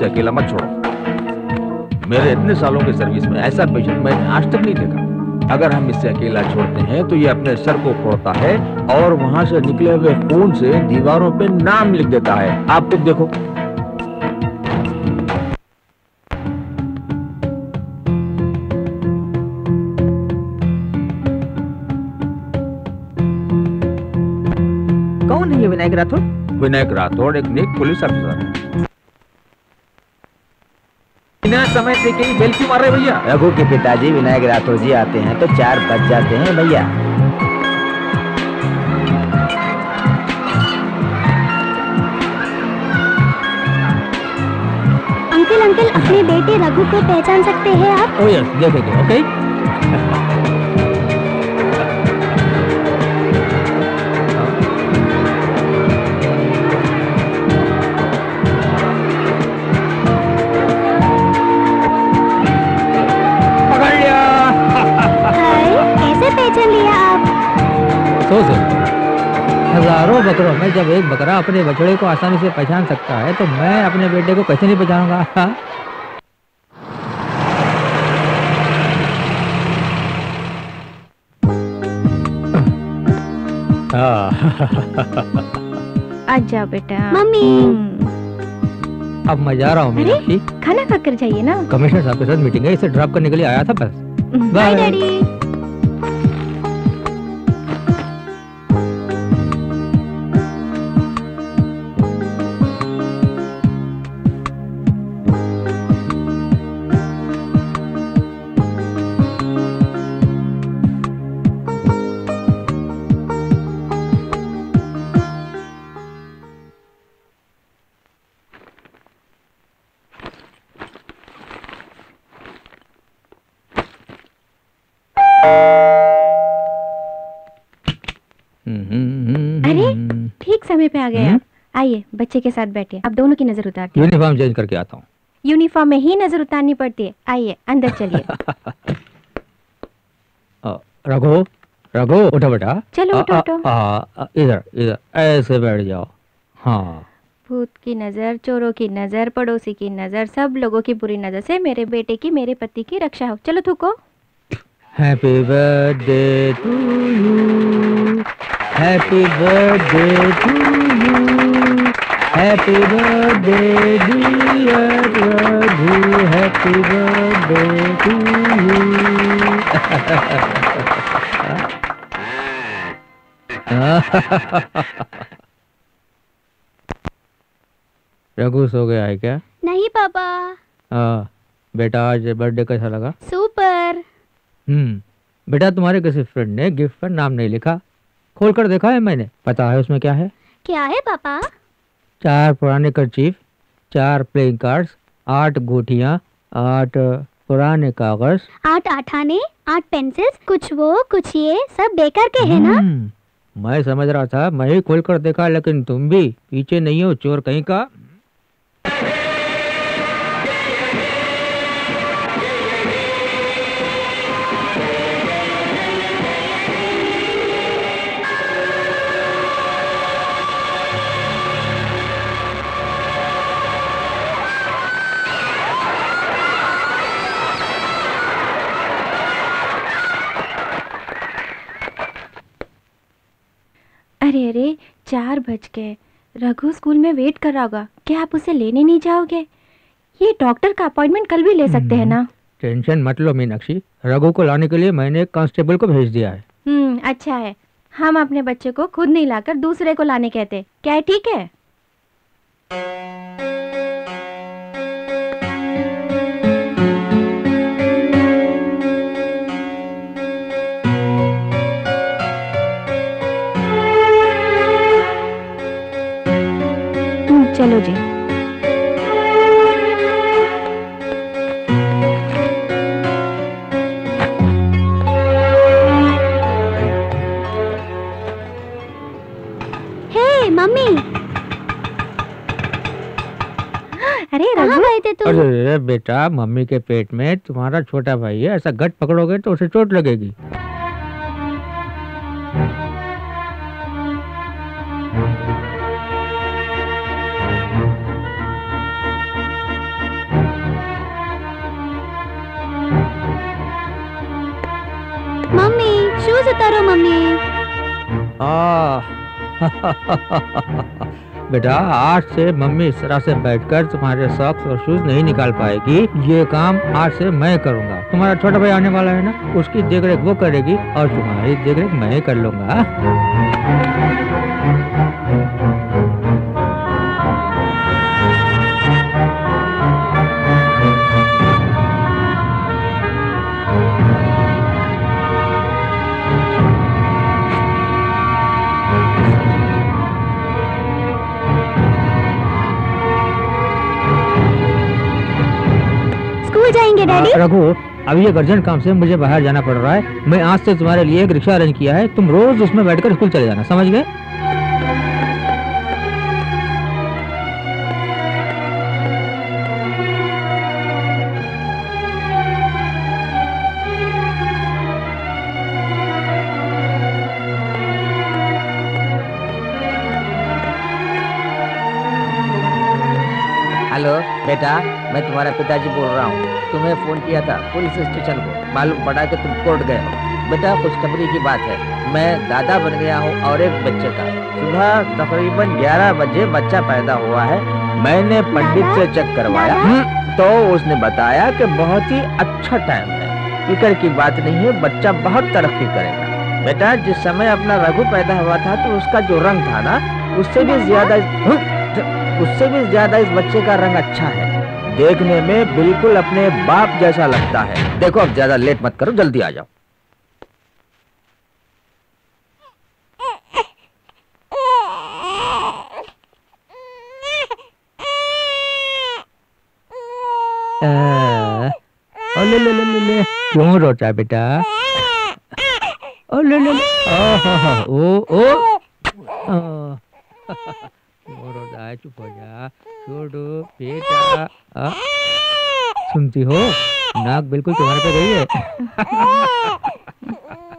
इसे अकेला मत छोड़ो। मेरे इतने सालों की सर्विस में ऐसा पेशेंट मैंने आज तक नहीं देखा। अगर हम इसे अकेला छोड़ते हैं तो ये अपने सर को फोड़ता है और वहाँ से निकले हुए खून से दीवारों पे नाम लिख देता है। आप खुद देखो। कौन है ये विनायक राठौड़ विनायक राठौड़ एक नेक पुलिस अफसर है। समय से कहीं बेल क्यों मार रहे भैया? रघु के पिताजी विनायक राठौर जी आते हैं तो चार बज जाते हैं भैया। अंकल अंकल अपने बेटे रघु को पहचान सकते हैं आप? ओ यस देखेंगे ओके हज़ारों बकरों। में जब एक बकरा अपने बछड़े को आसानी से पहचान सकता है तो मैं अपने बेटे को कैसे नहीं पहचानूँगा? हाँ? आ जाओ बेटा। मम्मी। हम्म, अब मैं जा रहा हूँ मीनाक्षी। खाना खा कर जाइए ना। कमिश्नर साहब के साथ मीटिंग है इसे ड्रॉप करने के लिए आया था बस। Hmm, bye bye daddy. बच्चे के साथ बैठिए आप दोनों की नज़र उतारती यूनिफॉर्म चेंज करके आता हूँ। यूनिफॉर्म में ही नज़र उतारनी पड़ती है। आइए अंदर चलिए। रघु रघु उठो बेटा। चलो, उठो, उठो। इधर इधर ऐसे बैठ जाओ। हाँ। भूत की नज़र चोरों की नज़र पड़ोसी की नज़र सब लोगों की बुरी नज़र से मेरे बेटे की मेरे पति की रक्षा हो। चलो थूको। Happy birthday to you happy birthday to you happy birthday dear Raghu happy birthday to you Raghu सो गया है क्या? नहीं पापा। हाँ बेटा आज बर्थडे कैसा लगा? सुपर हम्म बेटा तुम्हारे किसी फ्रेंड ने गिफ्ट पर नाम नहीं लिखा। खोल कर देखा है मैंने। पता है उसमें क्या है? क्या है पापा? चार पुराने करचीफ चार प्लेइंग कार्ड्स आठ गोटियाँ आठ पुराने कागज़। आठ आठाने आठ पेंसिल्स कुछ वो कुछ ये सब बेकार के है ना? हम्म, मैं समझ रहा था मैं ही खोल कर देखा लेकिन तुम भी पीछे नहीं हो चोर कहीं का? चार बज गए। रघु स्कूल में वेट कर रहा होगा। क्या आप उसे लेने नहीं जाओगे? ये डॉक्टर का अपॉइंटमेंट कल भी ले सकते हैं ना? टेंशन मत लो मीनाक्षी। रघु को लाने के लिए मैंने एक कांस्टेबल को भेज दिया है। हम्म अच्छा है। हम अपने बच्चे को खुद नहीं लाकर दूसरे को लाने कहते। क्या ठीक है? चलो जी। हे मम्मी। अरे कहाँ रघु। गए थे तुम? अरे बेटा मम्मी के पेट में तुम्हारा छोटा भाई है ऐसा गट पकड़ोगे तो उसे चोट लगेगी। बेटा, आज से मम्मी इस तरह से बैठकर तुम्हारे सॉक्स और शूज़ नहीं निकाल पाएगी। ये काम आज से मैं करूँगा। तुम्हारा छोटा भाई आने वाला है ना, उसकी देखरेख वो करेगी और तुम्हारी देखरेख मैं कर लूँगा। डैडी रघु अभी एक अर्जेंट काम से मुझे बाहर जाना पड़ रहा है। मैं आज से तुम्हारे लिए एक रिक्शा अरेंज किया है। तुम रोज उसमें बैठकर स्कूल चले जाना समझ गए? हेलो बेटा। मैं तुम्हारा पिताजी बोल रहा हूँ। तुम्हें फ़ोन किया था पुलिस स्टेशन को। मालूम पड़ा कि तुम कोर्ट गए हो। बेटा खुशखबरी की बात है। मैं दादा बन गया हूँ और एक बच्चे का। सुबह तकरीबन 11 बजे बच्चा पैदा हुआ है। मैंने पंडित से चेक करवाया तो उसने बताया कि बहुत ही अच्छा टाइम है। फ़िक्र की बात नहीं है बच्चा बहुत तरक्की करेगा। बेटा जिस समय अपना रघु पैदा हुआ था तो उसका जो रंग था ना उससे भी ज़्यादा उससे भी ज़्यादा इस बच्चे का रंग अच्छा है। देखने में बिल्कुल अपने बाप जैसा लगता है। देखो, अब ज़्यादा लेट मत करो, जल्दी आ जाओ। ले ले ले ले क्यों है बेटा। ओ, ले ले ओ ओ। ओ चुप हो जा। छोड़ो बेटा। सुनती हो? नाक बिल्कुल तुम्हारे पे गई है।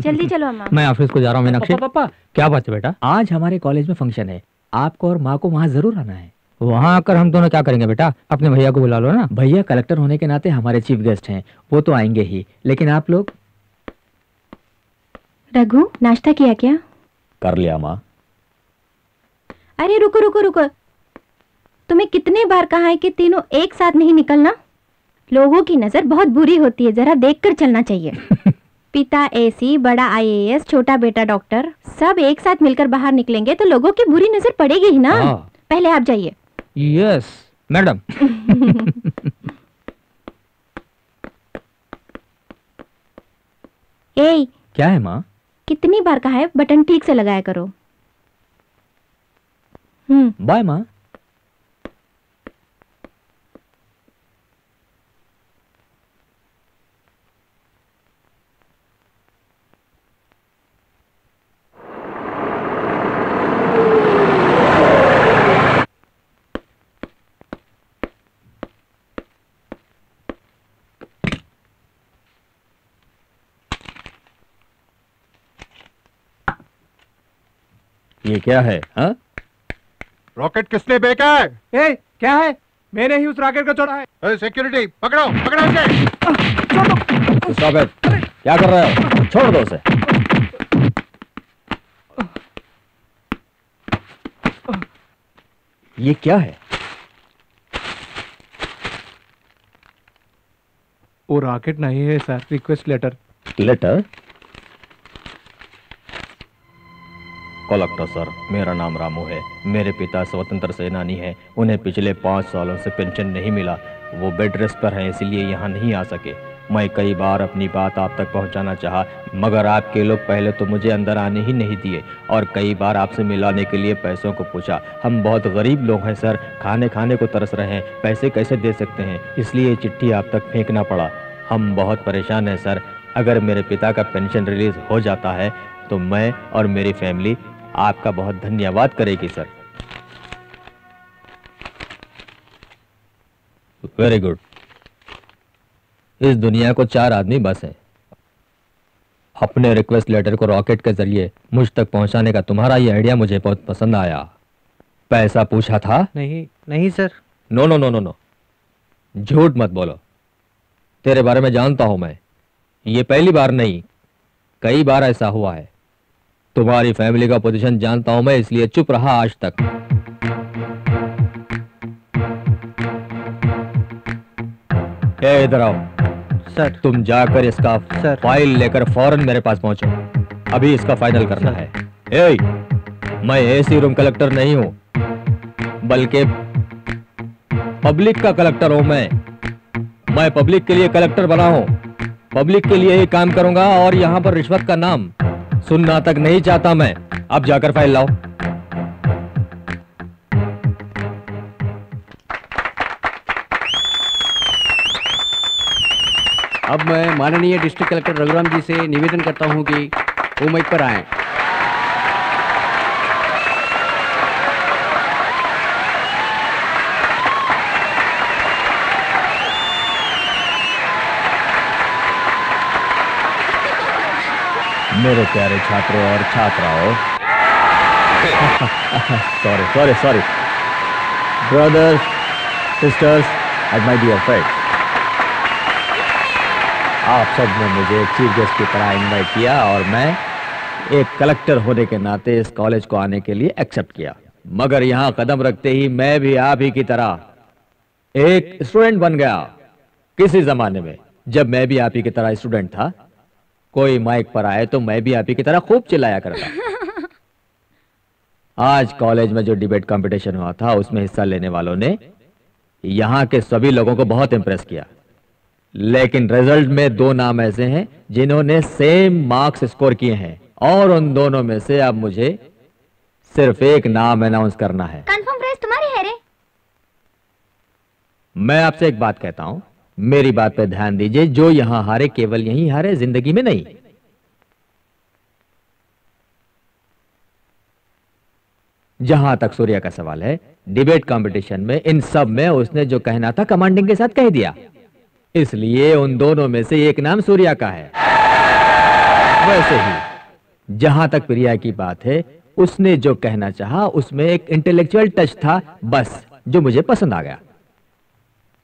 जल्दी चलो अम्मा। मैं ऑफ़िस को जा रहा हूँ मीनाक्षी। पापा क्या बात है बेटा? आज हमारे कॉलेज में फ़ंक्शन है। आपको और माँ को वहाँ ज़रूर आना है। वहाँ आकर हम दोनों क्या करेंगे बेटा? अपने भैया को बुला लो ना। भैया कलेक्टर होने के नाते हमारे चीफ गेस्ट हैं। वो तो आएँगे ही। लेकिन आप लोग? रघु नाश्ता किया क्या? कर लिया माँ। अरे रुको रुको रुको। तुम्हें कितने बार कहा है कि तीनों एक साथ नहीं निकलना? लोगों की नज़र बहुत बुरी होती है। जरा देखकर चलना चाहिए। पिता एसी बड़ा आईएएस छोटा बेटा डॉक्टर सब एक साथ मिलकर बाहर निकलेंगे तो लोगों की बुरी नज़र पड़ेगी ही ना? हाँ। पहले आप जाइए। यस मैडम ए क्या है माँ? कितनी बार कहा है बटन ठीक से लगाया करो। हम्म। बाय माँ। ये क्या है हाँ? रॉकेट किसने फेंका है? ए क्या है? मैंने ही उस रॉकेट को छोड़ा है। सिक्योरिटी पकड़ो पकड़ो इसे Stop it. क्या कर रहे हो? छोड़ दो उसे। ये क्या है? वो रॉकेट नहीं है sir request letter letter collector sir, मेरा नाम रामू है। मेरे पिता स्वतंत्र सेनानी हैं। उन्हें पिछले पाँच सालों से पेंशन नहीं मिला। वो बेड रेस्ट पर हैं, इसलिए यहाँ नहीं आ सके। मैं कई बार अपनी बात आप तक पहुँचाना चाहा, मगर आपके लोग पहले तो मुझे अंदर आने ही नहीं दिए और कई बार आपसे मिलाने के लिए पैसों को पूछा। हम बहुत गरीब लोग हैं, सर। खाने खाने को तरस रहे हैं। पैसे कैसे दे सकते हैं? इसलिए चिट्ठी आप तक फेंकना पड़ा। हम बहुत परेशान हैं, सर। अगर मेरे पिता का पेंशन रिलीज़ हो जाता है तो मैं और मेरी फैमिली आपका बहुत धन्यवाद करेगी सर। वेरी गुड इस दुनिया को चार आदमी बस हैं। अपने रिक्वेस्ट लेटर को रॉकेट के ज़रिए मुझ तक पहुँचाने का तुम्हारा ये आइडिया मुझे बहुत पसंद आया। पैसा पूछा था? नहीं नहीं sir. No no no no no झूठ मत बोलो। तेरे बारे में जानता हूँ मैं। ये पहली बार नहीं कई बार ऐसा हुआ है। तुम्हारी फैमिली का पोजीशन जानता हूँ मैं इसलिए चुप रहा आज तक। इधर आओ। सर। तुम जाकर इसका सर। फ़ाइल लेकर फ़ौरन मेरे पास पहुंचो। अभी इसका फाइनल करना है। ए मैं एसी रूम कलेक्टर नहीं हूँ बल्कि पब्लिक का कलेक्टर हूँ मैं। मैं पब्लिक के लिए कलेक्टर बना हूँ। पब्लिक के लिए ही काम करूँगा और यहाँ पर रिश्वत का नाम। सुनना तक नहीं चाहता मैं। अब जाकर फ़ाइल लाओ। अब मैं माननीय डिस्ट्रिक्ट कलेक्टर रघुराम जी से निवेदन करता हूँ कि वो पर आए। मेरे प्यारे छात्रों और छात्राओं। Sorry sorry sorry brothers sisters and my dear friend आप सबने मुझे चीफ गेस्ट की तरह इनवाइट किया और मैं एक कलेक्टर होने के नाते इस कॉलेज को आने के लिए एक्सेप्ट किया। मगर यहाँ कदम रखते ही मैं भी आप ही की तरह एक स्टूडेंट बन गया। किसी जमाने में जब मैं भी आप ही की तरह स्टूडेंट था कोई माइक पर आए तो मैं भी आप ही की तरह खूब चिल्लाया करता। आज कॉलेज में जो डिबेट कंपटीशन हुआ था उसमें हिस्सा लेने वालों ने यहाँ के सभी लोगों को बहुत इंप्रेस किया। लेकिन रिज़ल्ट में दो नाम ऐसे हैं जिन्होंने सेम मार्क्स स्कोर किए हैं और उन दोनों में से अब मुझे सिर्फ़ एक नाम अनाउंस करना है। कंफर्म प्राइस तुम्हारी है रे। मैं आपसे एक बात कहता हूँ। मेरी बात पर ध्यान दीजिए, जो यहाँ हारे केवल यही हारे, ज़िंदगी में नहीं। जहाँ तक सूर्या का सवाल है, डिबेट कंपटीशन में इन सब में उसने जो कहना था, कमांडिंग के साथ कह दिया। इसलिए उन दोनों में से एक नाम सूर्या का है। वैसे ही, जहाँ तक प्रिया की बात है, उसने जो कहना चाहा, उसमें एक इंटेलेक्चुअल टच था, बस, जो मुझे पसंद आ गया।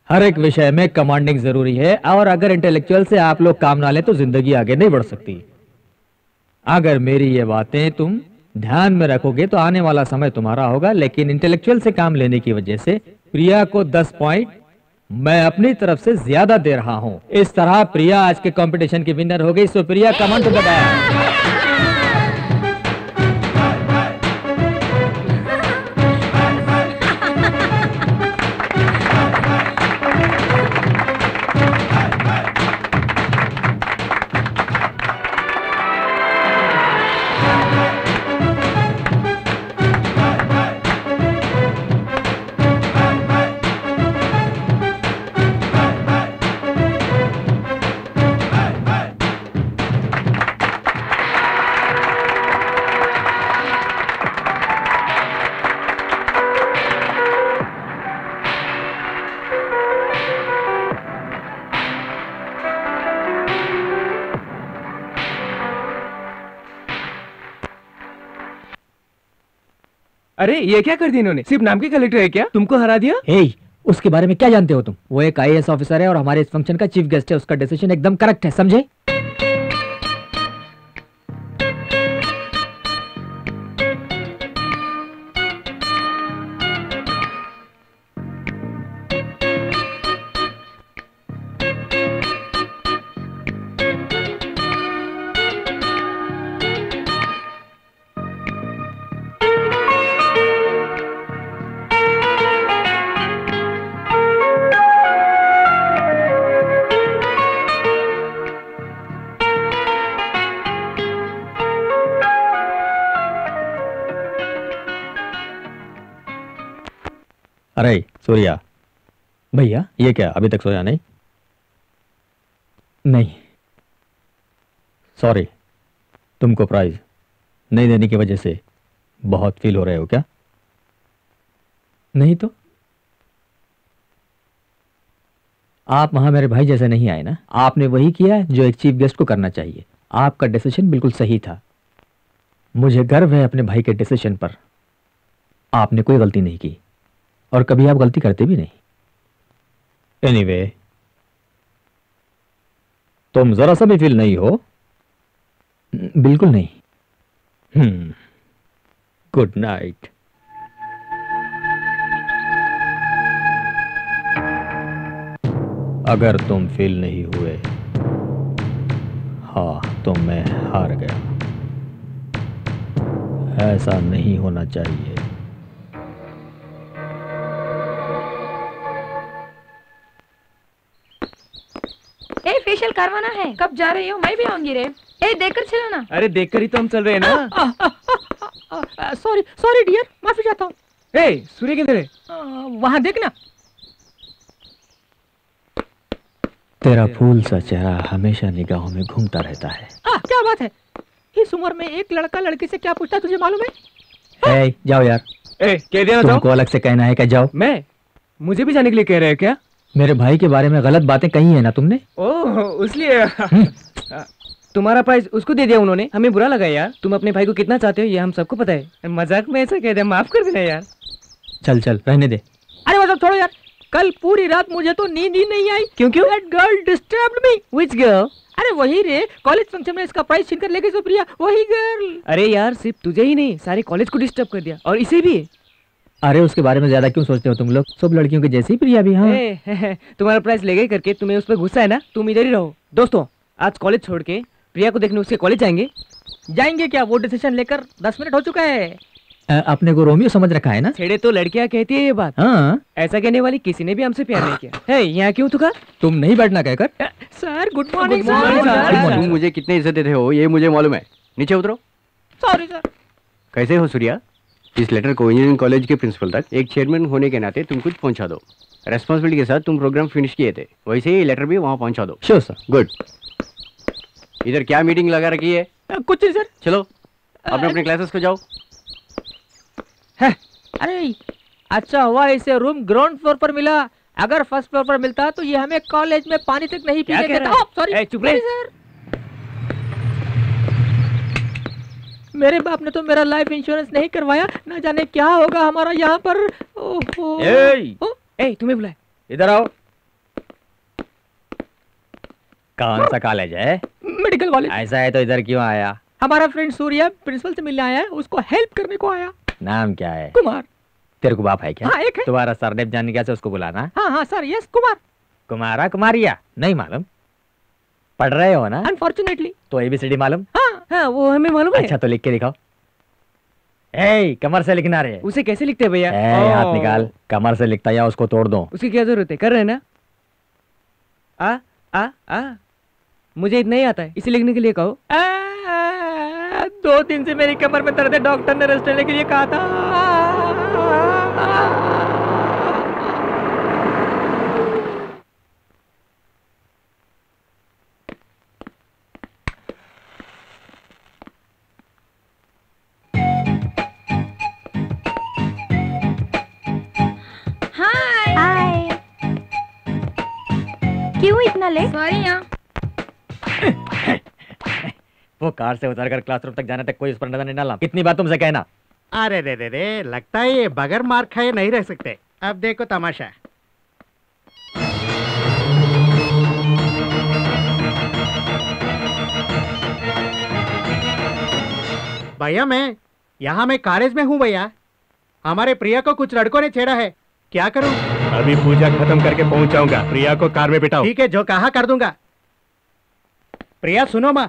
हर एक विषय में कमांडिंग ज़रूरी है, और अगर इंटेलेक्चुअल से आप लोग काम ना लें तो ज़िंदगी आगे नहीं बढ़ सकती। अगर मेरी ये बातें तुम ध्यान में रखोगे तो आने वाला समय तुम्हारा होगा, लेकिन इंटेलेक्चुअल से काम लेने की वजह से प्रिया को 10 पॉइंट मैं अपनी तरफ़ से ज़्यादा दे रहा हूँ। इस तरह प्रिया आज के कंपटीशन की विनर हो गई, सो प्रिया कमन द ये क्या कर दिया इन्होंने? सिर्फ़ नाम के कलेक्टर है क्या? तुमको हरा दिया? hey, उसके बारे में क्या जानते हो तुम? वो एक आईएएस ऑफिसर है और हमारे इस फ़ंक्शन का चीफ गेस्ट है उसका डिसीज़न एकदम करेक्ट है समझे? ये क्या अभी तक सोया नहीं? नहीं। सॉरी तुमको प्राइज नहीं देने की वजह से बहुत फील हो रहे हो क्या? नहीं तो? आप वहाँ मेरे भाई जैसे नहीं आए ना? आपने वही किया जो एक चीफ गेस्ट को करना चाहिए। आपका डिसीज़न बिल्कुल सही था। मुझे गर्व है अपने भाई के डिसीज़न पर। आपने कोई गलती नहीं की। और कभी आप गलती करते भी नहीं। एनीवे anyway, तुम जरा सा भी फील नहीं हो? बिल्कुल नहीं। गुड नाइट अगर तुम फील नहीं हुए हाँ तो मैं हार गया। ऐसा नहीं होना चाहिए। करवाना है? कब जा रही हो? मैं भी आऊँगी रे। ए देखकर चलो ना। अरे देखकर ही तो हम चल रहे हैं ना। सॉरी सॉरी डियर माफ़ी चाहता हूँ। ए सूर्य किधर है? वहाँ देखना तेरा फूल सा चेहरा हमेशा निगाहों में घूमता रहता है। आ, क्या बात है? इस उम्र में एक लड़का लड़की से क्या पूछता तुझे मालूम है? ए, जाओ यार। ए कह जाओ तुमको अलग से कहना है क्या? जाओ। मैं? मुझे भी जाने के लिए कह रहे हैं क्या? मेरे भाई के बारे में गलत बातें कही है ना तुमने? ओह इसलिए तुम्हारा प्राइस उसको दे दिया उन्होंने। हमें बुरा लगा यार। तुम अपने भाई को कितना चाहते हो ये हम सबको पता है। मज़ाक में ऐसा कह दिया माफ़ कर देना यार। चल चल रहने दे। अरे मतलब छोड़ो यार। कल पूरी रात मुझे तो नींद ही नहीं आई। क्यों क्यों? That girl disturbed me which girl अरे वही रे कॉलेज फ़ंक्शन में इसका प्राइस छीन कर ले गई सुप्रिया वही गर्ल अरे यार सिर्फ़ तुझे ही नहीं सारे कॉलेज को डिस्टर्ब कर दिया। और इसे भी? अरे उसके बारे में ज़्यादा क्यों सोचते हो तुम लोग? सब लड़कियों के जैसी प्रिया भी हाँ। ए, तुम्हारा प्राइस ले गए करके तुम्हें उस पर गुस्सा है ना? तुम इधर ही रहो। दोस्तों आज कॉलेज छोड़ के प्रिया को देखने उसके कॉलेज जाएँगे। जाएँगे क्या? वो डिसीज़न लेकर दस मिनट हो चुका है। अपने को रोमियो समझ रखा है ना? छेड़े तो लड़कियाँ कहती है ये बात। हाँ। ऐसा कहने वाली किसी ने भी हमसे प्यार नहीं किया। है। यहाँ क्यों तुका? तुम नहीं बैठना कहकर। सर गुड मॉर्निंग तुम मुझे कितने इज़्ज़त देते हो? ये मुझे मालूम है। नीचे उतरो। सॉरी सर कैसे हो सूर्या? इस लेटर को इंजीनियरिंग कॉलेज के प्रिंसिपल तक एक चेयरमैन होने के नाते तुम कुछ पहुँचा दो। रेस्पॉन्सिबिलिटी के साथ तुम प्रोग्राम फिनिश किए थे। वैसे ही लेटर भी वहाँ पहुँचा दो। श्योर सर गुड इधर क्या मीटिंग लगा रखी है? आ, कुछ नहीं सर चलो अपने अपने क्लासेस को जाओ। है? अरे अच्छा हुआ इसे रूम ग्राउंड फ्लोर पर मिला। अगर फ़र्स्ट फ्लोर पर मिलता तो ये हमें कॉलेज में पानी तक नहीं पीने देता। सॉरी चुप रहे। सर मेरे बाप ने तो मेरा लाइफ इंश्योरेंस नहीं करवाया। ना जाने क्या होगा हमारा यहाँ पर। ओहो। ए, ओ, ए तुम्हें बुलाए इधर आओ। कौन सा कॉलेज है? मेडिकल कॉलेज ऐसा है तो इधर क्यों आया? हमारा फ्रेंड सूर्या प्रिंसिपल से मिलने आया है उसको हेल्प करने को आया। नाम क्या है? कुमार। तेरे को बाप है क्या? हाँ, एक है। तुम्हारा सरनेम जानने कैसे उसको बुलाना? हाँ हाँ सर यस कुमार। कुमारा कुमारिया। नहीं मालूम। पढ़ रहे हो ना? अनफॉर्चुनेटली तो एबीसीडी मालूम? हाँ वो हमें मालूम है। अच्छा तो लिख के दिखाओ। ए कमर से लिखना रे। उसे कैसे लिखते हैं भैया? हाथ निकाल कमर से लिखता या उसको तोड़ दो? उसकी क्या ज़रूरत है? कर रहे ना? आ आ आ। मुझे इतना ही आता है। इसे लिखने के लिए कहो। दो दिन से मेरी कमर में दर्द है। डॉक्टर ने रेस्ट लेने के लिए कहा था। वो कार से उतरकर क्लासरूम तक जाने तक कोई उस पर नज़र नहीं डाला कितनी बार तुमसे कहना। अरे रे रे रे लगता है ये बगैर मार खाए नहीं रह सकते। अब देखो तमाशा। भैया मैं यहाँ मैं कॉलेज में हूँ भैया। हमारे प्रिया को कुछ लड़कों ने छेड़ा है। क्या करूँ? अभी पूजा खत्म करके पहुंचाऊँगा प्रिया को कार में बिठाओ। ठीक है जो कहा कर दूँगा। प्रिया सुनो माँ।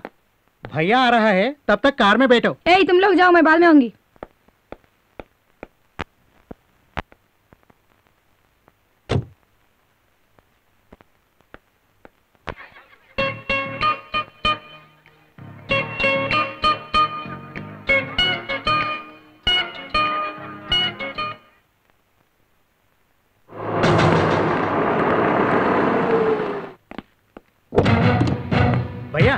भैया आ रहा है, तब तक कार में बैठो। ए, तुम लोग जाओ, मैं बाद में आऊँगी।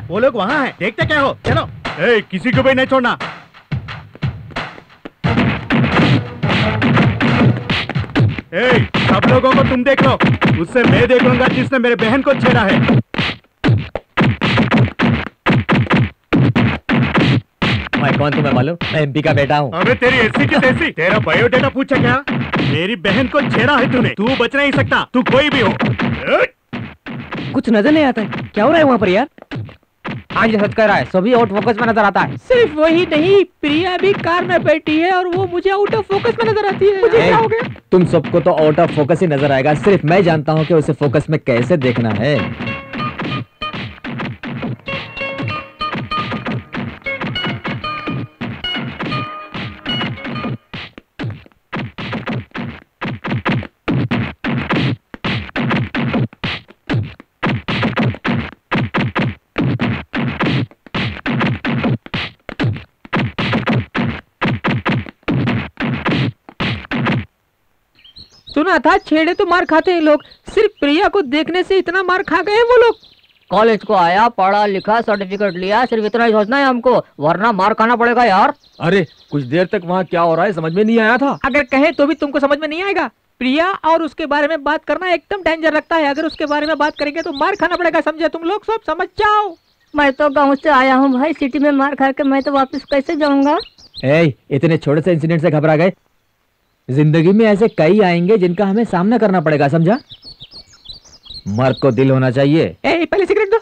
वो लोग वहाँ हैं। देखते क्या हो? चलो। ए, किसी को भी नहीं छोड़ना। ए, सब लोगों को तुम देख लो। उससे मैं देख लूँगा जिसने मेरे बहन को छेड़ा है। मैं कौन तुम्हें मालूम? मैं एमपी का बेटा हूँ। अबे तेरी ऐसी की तैसी। तेरा बायोडेटा पूछा क्या? मेरी बहन को छेड़ा है तूने। तू बच नहीं सकता। तू कोई भी हो। कुछ नज़र नहीं आता है। क्या हो रहा है वहाँ पर यार? आज सच कह रहा है सभी आउट फोकस में नज़र आता है। सिर्फ़ वही नहीं प्रिया भी कार में बैठी है और वो मुझे आउट ऑफ़ फोकस में नज़र आती है। मुझे क्या हो गया? तुम सबको तो आउट ऑफ़ फोकस ही नज़र आएगा सिर्फ़ मैं जानता हूँ कि उसे फोकस में कैसे देखना है। सुना था छेड़े तो मार खाते हैं लोग। सिर्फ़ प्रिया को देखने से इतना मार खा गए वो लोग। कॉलेज को आया पढ़ा लिखा सर्टिफिकेट लिया सिर्फ़ इतना ही सोचना है हमको वरना मार खाना पड़ेगा यार। अरे कुछ देर तक वहाँ क्या हो रहा है समझ में नहीं आया था? अगर कहे तो भी तुमको समझ में नहीं आएगा। प्रिया और उसके बारे में बात करना एकदम डेंजर लगता है। अगर उसके बारे में बात करेंगे तो मार खाना पड़ेगा समझे? तुम लोग सब समझ जाओ। मैं तो गाँव से आया हूँ भाई सिटी में मार खा के मैं तो वापस कैसे जाऊँगा? ए, इतने छोटे से इंसिडेंट से घबरा गए। ज़िंदगी में ऐसे कई आएँगे जिनका हमें सामना करना पड़ेगा समझा? मर्द को दिल होना चाहिए। ए पहले सिगरेट दो।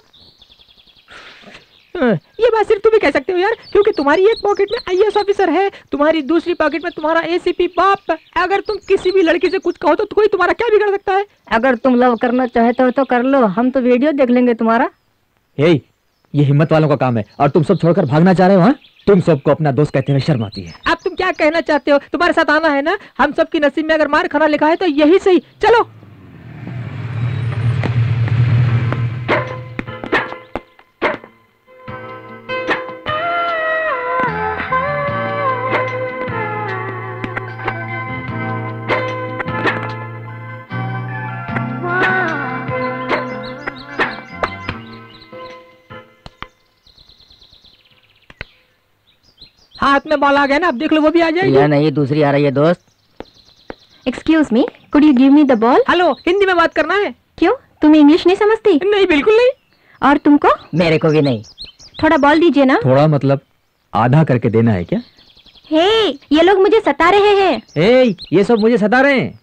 हाँ, ये बात सिर्फ़ तुम ही कह सकते हो यार क्योंकि तुम्हारी एक पॉकेट में आईएएस ऑफिसर है तुम्हारी दूसरी पॉकेट में तुम्हारा एसीपी बाप अगर तुम किसी भी लड़की से कुछ कहो तो कोई तुम्हारा क्या बिगड़ सकता है? अगर तुम लव करना चाहते हो तो कर लो। हम तो वीडियो देख लेंगे तुम्हारा। हे ये हिम्मत वालों का काम है और तुम सब छोड़कर भागना चाह रहे हो हाँ? तुम सबको अपना दोस्त कहते हुए शर्म आती है। अब क्या कहना चाहते हो? तुम्हारे साथ आना है ना? हम सबकी नसीब में अगर मार खाना लिखा है तो यही सही। चलो। हाथ में बॉल आ गया ना अब देख लो वो भी आ जाएगी। या नहीं दूसरी आ रही है दोस्त। Excuse me could you give me the ball hello Hindi में बात करना है। क्यों? तुम इंग्लिश नहीं समझती? नहीं बिल्कुल नहीं। और तुमको? मेरे को भी नहीं। थोड़ा बॉल दीजिए ना। थोड़ा मतलब आधा करके देना है क्या? हे ये लोग मुझे सता रहे हैं। हे ये सब मुझे सता रहे हैं।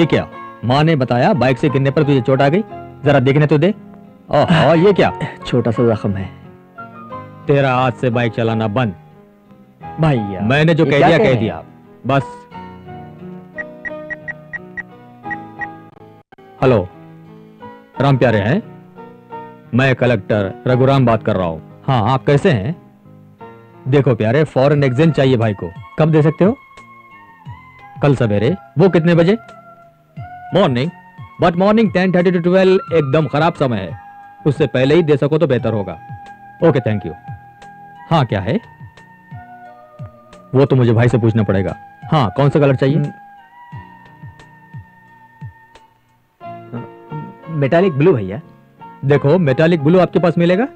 ये क्या? माँ ने बताया बाइक से गिरने पर तुझे चोट आ गई? जरा देखने तो दे। ओह ये क्या? छोटा सा जख्म है। तेरा हाथ से बाइक चलाना बंद। भैया मैंने जो कह दिया कह दिया। बस। हेलो राम प्यारे हैं? मैं कलेक्टर रघुराम बात कर रहा हूँ। हाँ आप कैसे हैं? देखो प्यारे फॉरेन एक्सचेंज चाहिए भाई को। कब दे सकते हो? कल सवेरे। वो कितने बजे? Morning but morning ten thirty to twelve एकदम खराब समय है। उससे पहले ही दे सको तो बेहतर होगा। ओके थैंक यू हाँ क्या है? वो तो मुझे भाई से पूछना पड़ेगा। हाँ कौन सा कलर चाहिए? मेटालिक ब्लू भैया। देखो मेटालिक ब्लू आपके पास मिलेगा?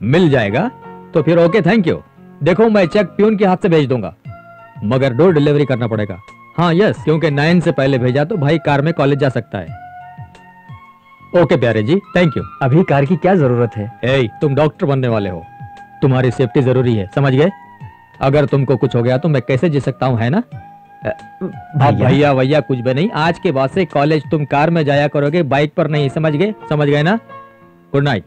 मिल जाएगा। तो फिर ओके थैंक यू देखो मैं चेक प्यून के हाथ से भेज दूँगा। मगर डोर डिलीवरी करना पड़ेगा। हाँ यस क्योंकि नाइन से पहले भेजा तो भाई कार में कॉलेज जा सकता है। ओके प्यारे जी थैंक यू अभी कार की क्या ज़रूरत है? ए तुम डॉक्टर बनने वाले हो। तुम्हारी सेफ्टी ज़रूरी है समझ गए? अगर तुमको कुछ हो गया तो मैं कैसे जी सकता हूँ है ना? भैया। भैया कुछ भी नहीं। आज के बाद से कॉलेज तुम कार में जाया करोगे बाइक पर नहीं समझ गए? समझ गए ना? गुड नाइट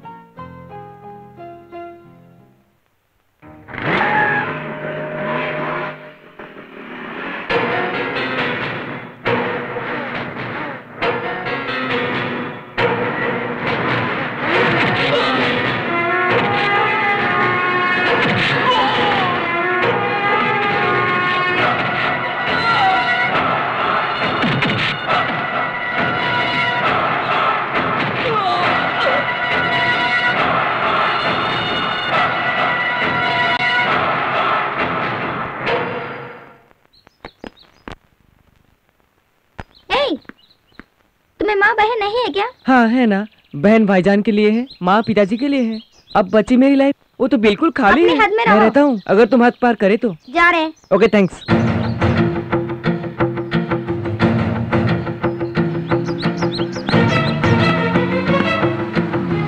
हाँ है ना? बहन भाईजान के लिए है माँ पिताजी के लिए है। अब बची मेरी लाइफ वो तो बिल्कुल खाली है। में मैं रहता हूँ अगर तुम हाथ पार करे तो। जा रहे ओके थैंक्स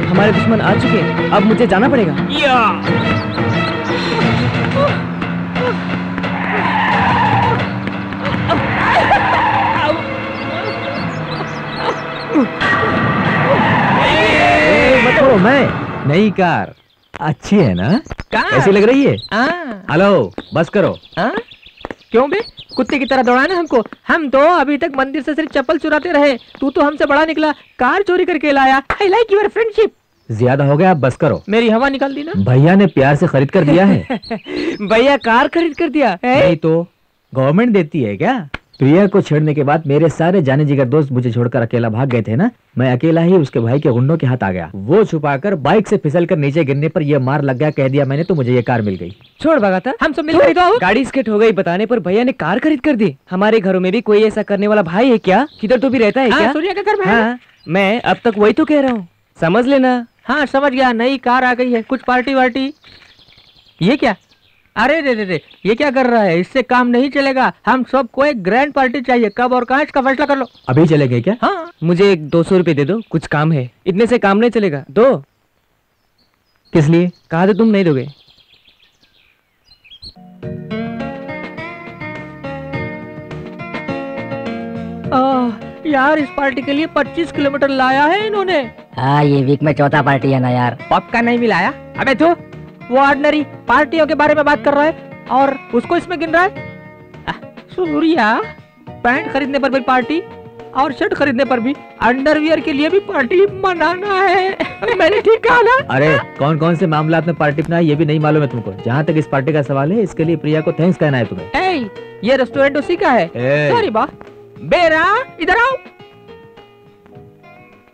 हमारे दुश्मन आ चुके हैं अब मुझे जाना पड़ेगा। ए, मैं। नई कार। अच्छी है ना? कार? ऐसी लग रही है? हेलो बस करो। हाँ? क्यों बे? कुत्ते की तरह दौड़ाना हमको। हम तो अभी तक मंदिर से सिर्फ़ चप्पल चुराते रहे। तू तो हमसे बड़ा निकला। कार चोरी करके लाया। आई लाइक योर फ्रेंडशिप ज़्यादा हो गया आप बस करो। मेरी हवा निकाल दी ना। भैया ने प्यार से खरीद कर दिया है। भैया कार खरीद कर दिया। है? नहीं तो गवर्नमेंट देती है क्या? प्रिया को छेड़ने के बाद मेरे सारे जाने जिगर दोस्त मुझे छोड़कर अकेला भाग गए थे ना? मैं अकेला ही उसके भाई के गुंडों के हाथ आ गया। वो छुपाकर बाइक से फिसल कर नीचे गिरने पर यह मार लग गया कह दिया मैंने तो मुझे ये कार मिल गई। छोड़ भागा था हम सब मिल गए तो गाड़ी स्केट हो गई बताने पर भैया ने कार खरीद कर दी। हमारे घरों में भी कोई ऐसा करने वाला भाई है क्या? किधर तो भी रहता है क्या? सूर्या का घर में है। हाँ, मैं अब तक वही तो कह रहा हूँ। समझ लेना। हाँ समझ गया नई कार आ गई है कुछ पार्टी वार्टी ये क्या? अरे रे रे रे ये क्या कर रहा है? इससे काम नहीं चलेगा। हम सबको एक ग्रैंड पार्टी चाहिए। कब और कहाँ इसका फैसला कर लो? अभी चले गए क्या? हाँ। मुझे एक दो सौ रुपये दे दो। कुछ काम है। इतने से काम नहीं चलेगा। दो। किस लिए? कहा तो तुम नहीं दोगे? आह, यार इस पार्टी के लिए 25 किलोमीटर लाया है इन्होंने। हाँ ये वीक में चौथा पार्टी है ना यार। पक्का नहीं मिलाया? अबे तू वो ऑर्डनरी पार्टियों के बारे में बात कर रहा है और उसको इसमें गिन रहा है। सूर्या पैंट खरीदने पर भी पार्टी और शर्ट खरीदने पर भी अंडरवियर के लिए भी पार्टी मनाना है। मैंने ठीक कहा ना? अरे कौन कौन से मामला में पार्टी अपना ये भी नहीं मालूम है तुमको। जहाँ तक इस पार्टी का सवाल है इसके लिए प्रिया को थैंक्स कहना है तुम्हें। ए, ये रेस्टोरेंट उसी का है। सॉरी बा। बेरा इधर आओ।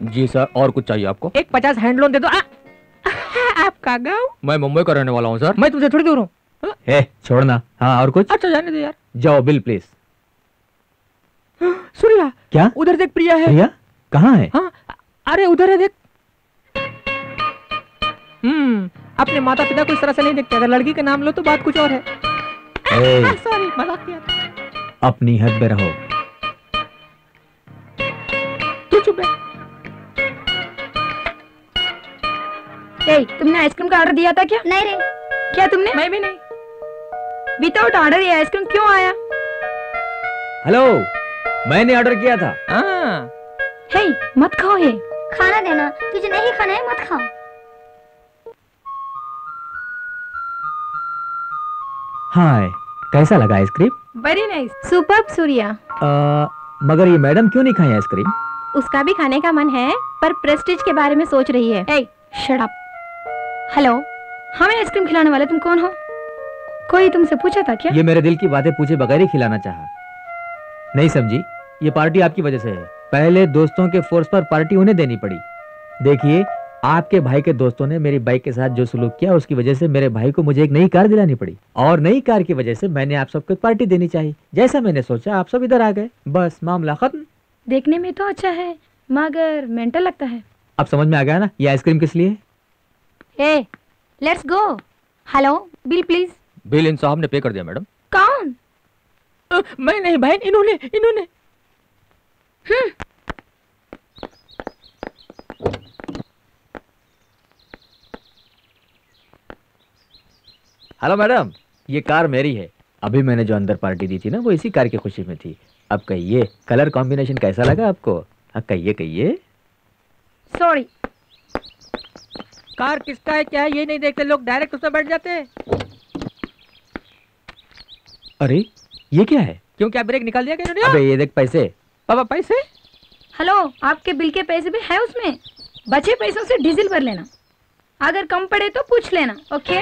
जी सर और कुछ चाहिए आपको? एक पचास हैंड लोन दे दो। आ, आपका गाँव? मैं मुंबई का रहने वाला हूँ सर। मैं तुझे थोड़ी दूर हूँ। छोड़ना हाँ और कुछ? अच्छा जाने दे यार। जाओ बिल प्लीज़। सूर्या क्या? उधर देख प्रिया है। प्रिया? कहाँ है? हाँ अरे उधर है देख। हम्म अपने माता पिता को इस तरह से नहीं देखते। अगर लड़की का नाम लो तो बात कुछ और है। सॉरी मज़ाक किया अपनी हद में रहो। ए, तुमने आइसक्रीम का ऑर्डर दिया था क्या? नहीं रे। क्या तुमने? मैं भी नहीं। विदाउट ऑर्डर ये आइसक्रीम क्यों आया? हेलो मैंने ऑर्डर किया था। हाँ। हे मत खाओ ये। खाना देना तुझे नहीं खाना है मत खाओ। हाय कैसा लगा ice cream very nice super Surya मगर ये मैडम क्यों नहीं खाई आइसक्रीम उसका भी खाने का मन है पर प्रेस्टीज के बारे में सोच रही है। ए शट अप हेलो हमें आइसक्रीम खिलाने वाले तुम कौन हो? कोई तुमसे पूछा था क्या? ये मेरे दिल की बातें पूछे बगैर ही खिलाना चाहा। नहीं समझी? ये पार्टी आपकी वजह से है। पहले दोस्तों के फोर्स पर पार्टी उन्हें देनी पड़ी। देखिए आपके भाई के दोस्तों ने मेरी बाइक के साथ जो सलूक किया उसकी वजह से मेरे भाई को मुझे एक नई कार दिलानी पड़ी। और नई कार की वजह से मैंने आप सबको पार्टी देनी चाहिए। जैसा मैंने सोचा आप सब इधर आ गए। बस मामला खत्म। देखने में तो अच्छा है मगर मेंटल लगता है। अब समझ में आ गया ना ये आइसक्रीम किस लिए? ए let's go hello bill please bill इन साहब ने पे कर दिया मैडम। कौन? मैं नहीं बहन इन्होंने इन्होंने। हेलो मैडम ये कार मेरी है। अभी मैंने जो अंदर पार्टी दी थी ना वो इसी कार की खुशी में थी। अब कहिए कलर कॉम्बिनेशन कैसा लगा आपको? अब कहिए कहिए। सॉरी कार किसका है क्या है ये नहीं देखते लोग डायरेक्ट उसमें बैठ जाते हैं। अरे ये क्या है? क्यों क्या ब्रेक निकाल दिया क्या अबे ये देख पैसे। पापा पैसे? हेलो आपके बिल के पैसे भी है उसमें? बचे पैसों से डीजल भर लेना। अगर कम पड़े तो पूछ लेना ओके?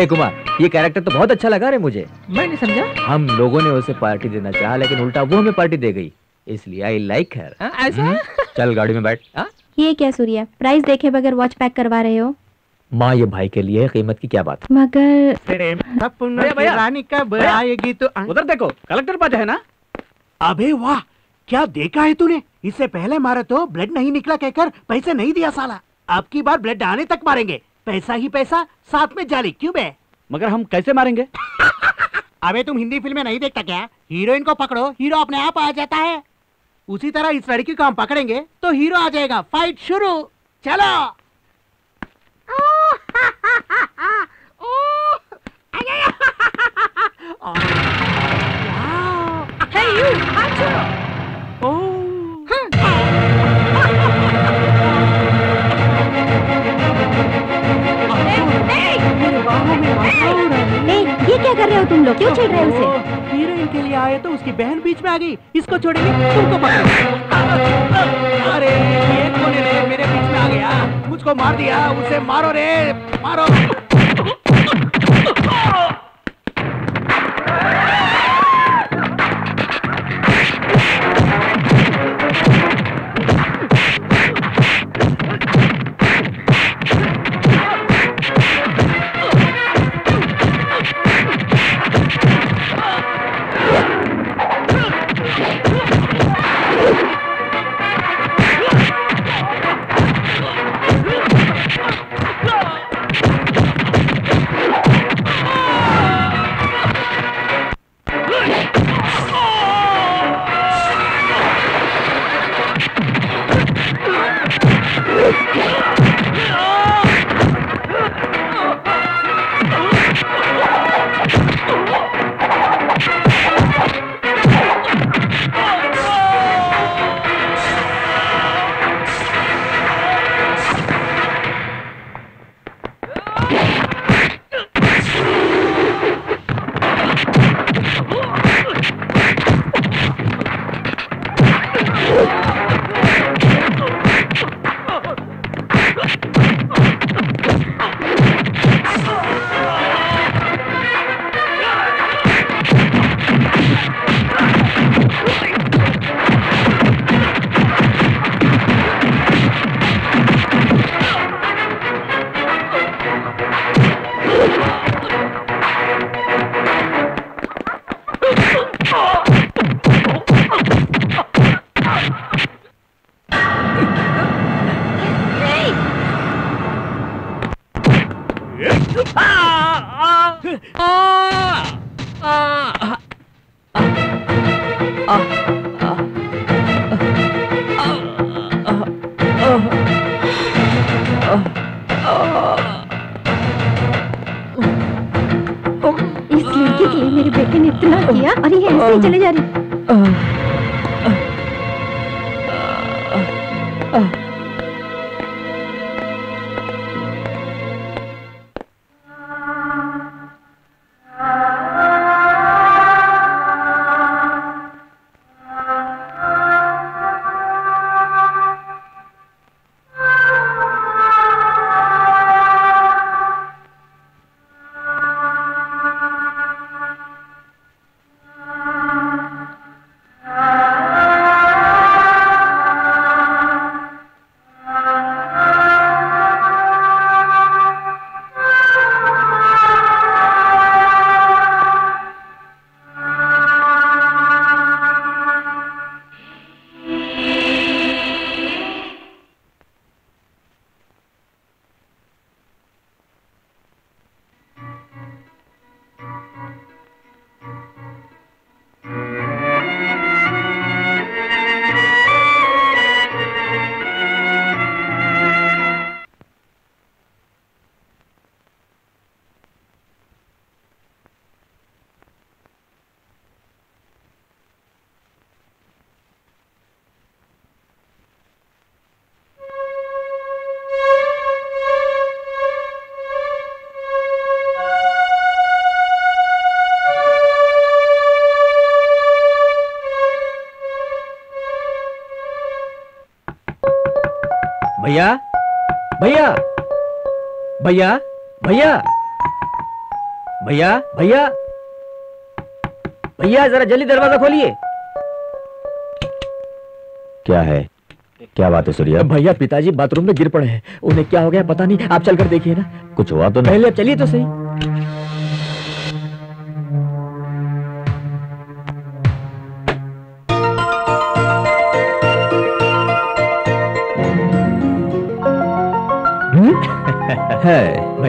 ए कुमार ये कैरेक्टर तो बहुत अच्छा लगा रे मुझे। मैं नहीं समझा। हम लोगों ने उसे पार्टी देना चाहा लेकिन उल्टा वो हमें पार्टी दे गई। इसलिए आई लाइक हर हाँ, ऐसा? चल गाड़ी में बैठ। ये क्या सूर्या? प्राइस देखे बगैर वॉच पैक करवा रहे हो? माँ ये भाई के लिए कीमत की क्या बात? मगर रानी कब आएगी तो उधर देखो कलेक्टर पाजा है ना? अबे वाह क्या देखा है तूने? इससे पहले मारा तो ब्लड नहीं निकला कहकर पैसे नहीं दिया साला। अब की बार ब्लड आने तक मारेंगे। पैसा ही पैसा साथ में जाली क्यों बे? मगर हम कैसे मारेंगे? अबे तुम हिंदी फ़िल्में नहीं देखता क्या? हीरोइन को पकड़ो हीरो अपने आप आ जाता है। उसी तरह इस लड़की को हम पकड़ेंगे तो हीरो आ जाएगा। फाइट शुरू। चलो! Hey you, ये क्या कर रहे हो तुम लोग? क्यों छेड़ रहे हो उसे हीरोइन के लिए आए तो उसकी बहन बीच में आ गई। इसको छोड़ेंगे तुमको पकड़ो। अरे ये कौन है रे? मेरे बीच में आ गया। मुझको मार दिया उसे मारो रे मारो। भैया? भैया? भैया? भैया? भैया? भैया? भैया जरा जल्दी दरवाज़ा खोलिए। क्या है? क्या बात है सूर्या? भैया पिताजी बाथरूम में गिर पड़े हैं। उन्हें क्या हो गया पता नहीं। आप चलकर देखिए ना। कुछ हुआ तो नहीं पहले चलिए तो सही।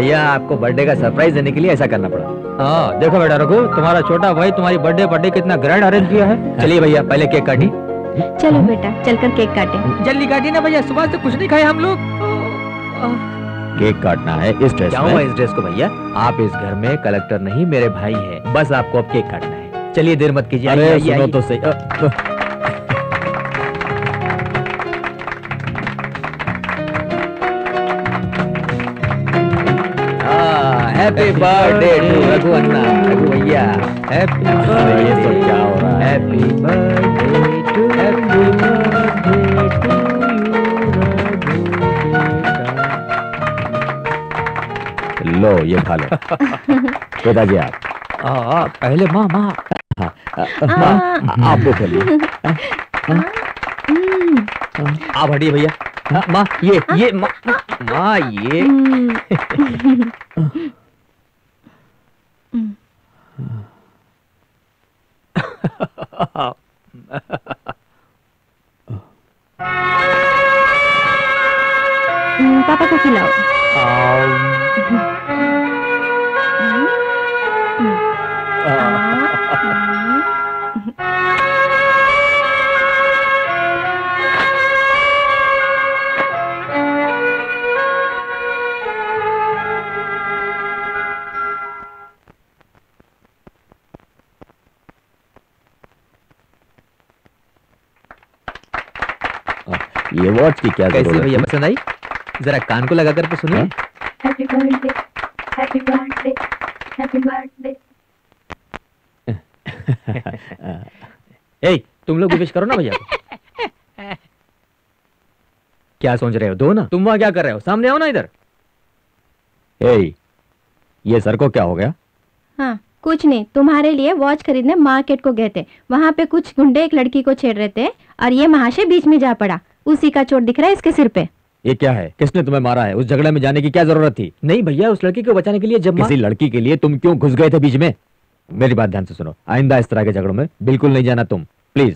भैया आपको बर्थडे का सरप्राइज़ देने के लिए ऐसा करना पड़ा। हाँ देखो बेटा रघु तुम्हारा छोटा भाई तुम्हारी बर्थडे बर्थडे कितना ग्रैंड अरेंज किया है। चलिए भैया पहले केक काटी। चलो बेटा चलकर केक काटे। जल्दी काटिए ना भैया सुबह से कुछ नहीं खाए हम लोग। केक काटना है इस ड्रेस क्या हुआ इस ड्रेस को भैया। आप इस घर में कलेक्टर नहीं मेरे भाई हैं। बस आपको अब केक काटना है। चलिए देर मत कीजिए। अरे सुनो तो सही। हैप्पी बर्थडे टू रघु अन्ना रघु भैया हैप्पी अरे ये सब क्या हो रहा है happy birthday to happy birthday to you खा लो। पिताजी आप। आ, आ, पहले माँ माँ। हाँ, माँ आप वो खेलिए आप हटिए भैया। हाँ, माँ ये ये माँ माँ ये। क्या कैसी भैया पसंद आई? जरा कान को लगा कर तो सुनिए। birthday. ए तुम लोग भी विश करो ना भैया क्या सोच रहे हो? दो ना। तुम वहाँ क्या कर रहे हो? सामने आओ ना इधर। ए, ये सर को क्या हो गया? हाँ कुछ नहीं। तुम्हारे लिए वॉच खरीदने मार्केट को गए थे। वहाँ पे कुछ गुंडे एक लड़की को छेड़ रहे थे और ये महाशय बीच में जा पड़ा। उसी का चोट दिख रहा है इसके सिर पे। ये क्या है? किसने तुम्हें मारा है? उस झगड़े में जाने की क्या ज़रूरत थी? नहीं भैया उस लड़की को बचाने के लिए जब किसी लड़की के लिए तुम क्यों घुस गए थे बीच में? मेरी बात ध्यान से सुनो। आइंदा इस तरह के झगड़ों में बिल्कुल नहीं जाना तुम। प्लीज़।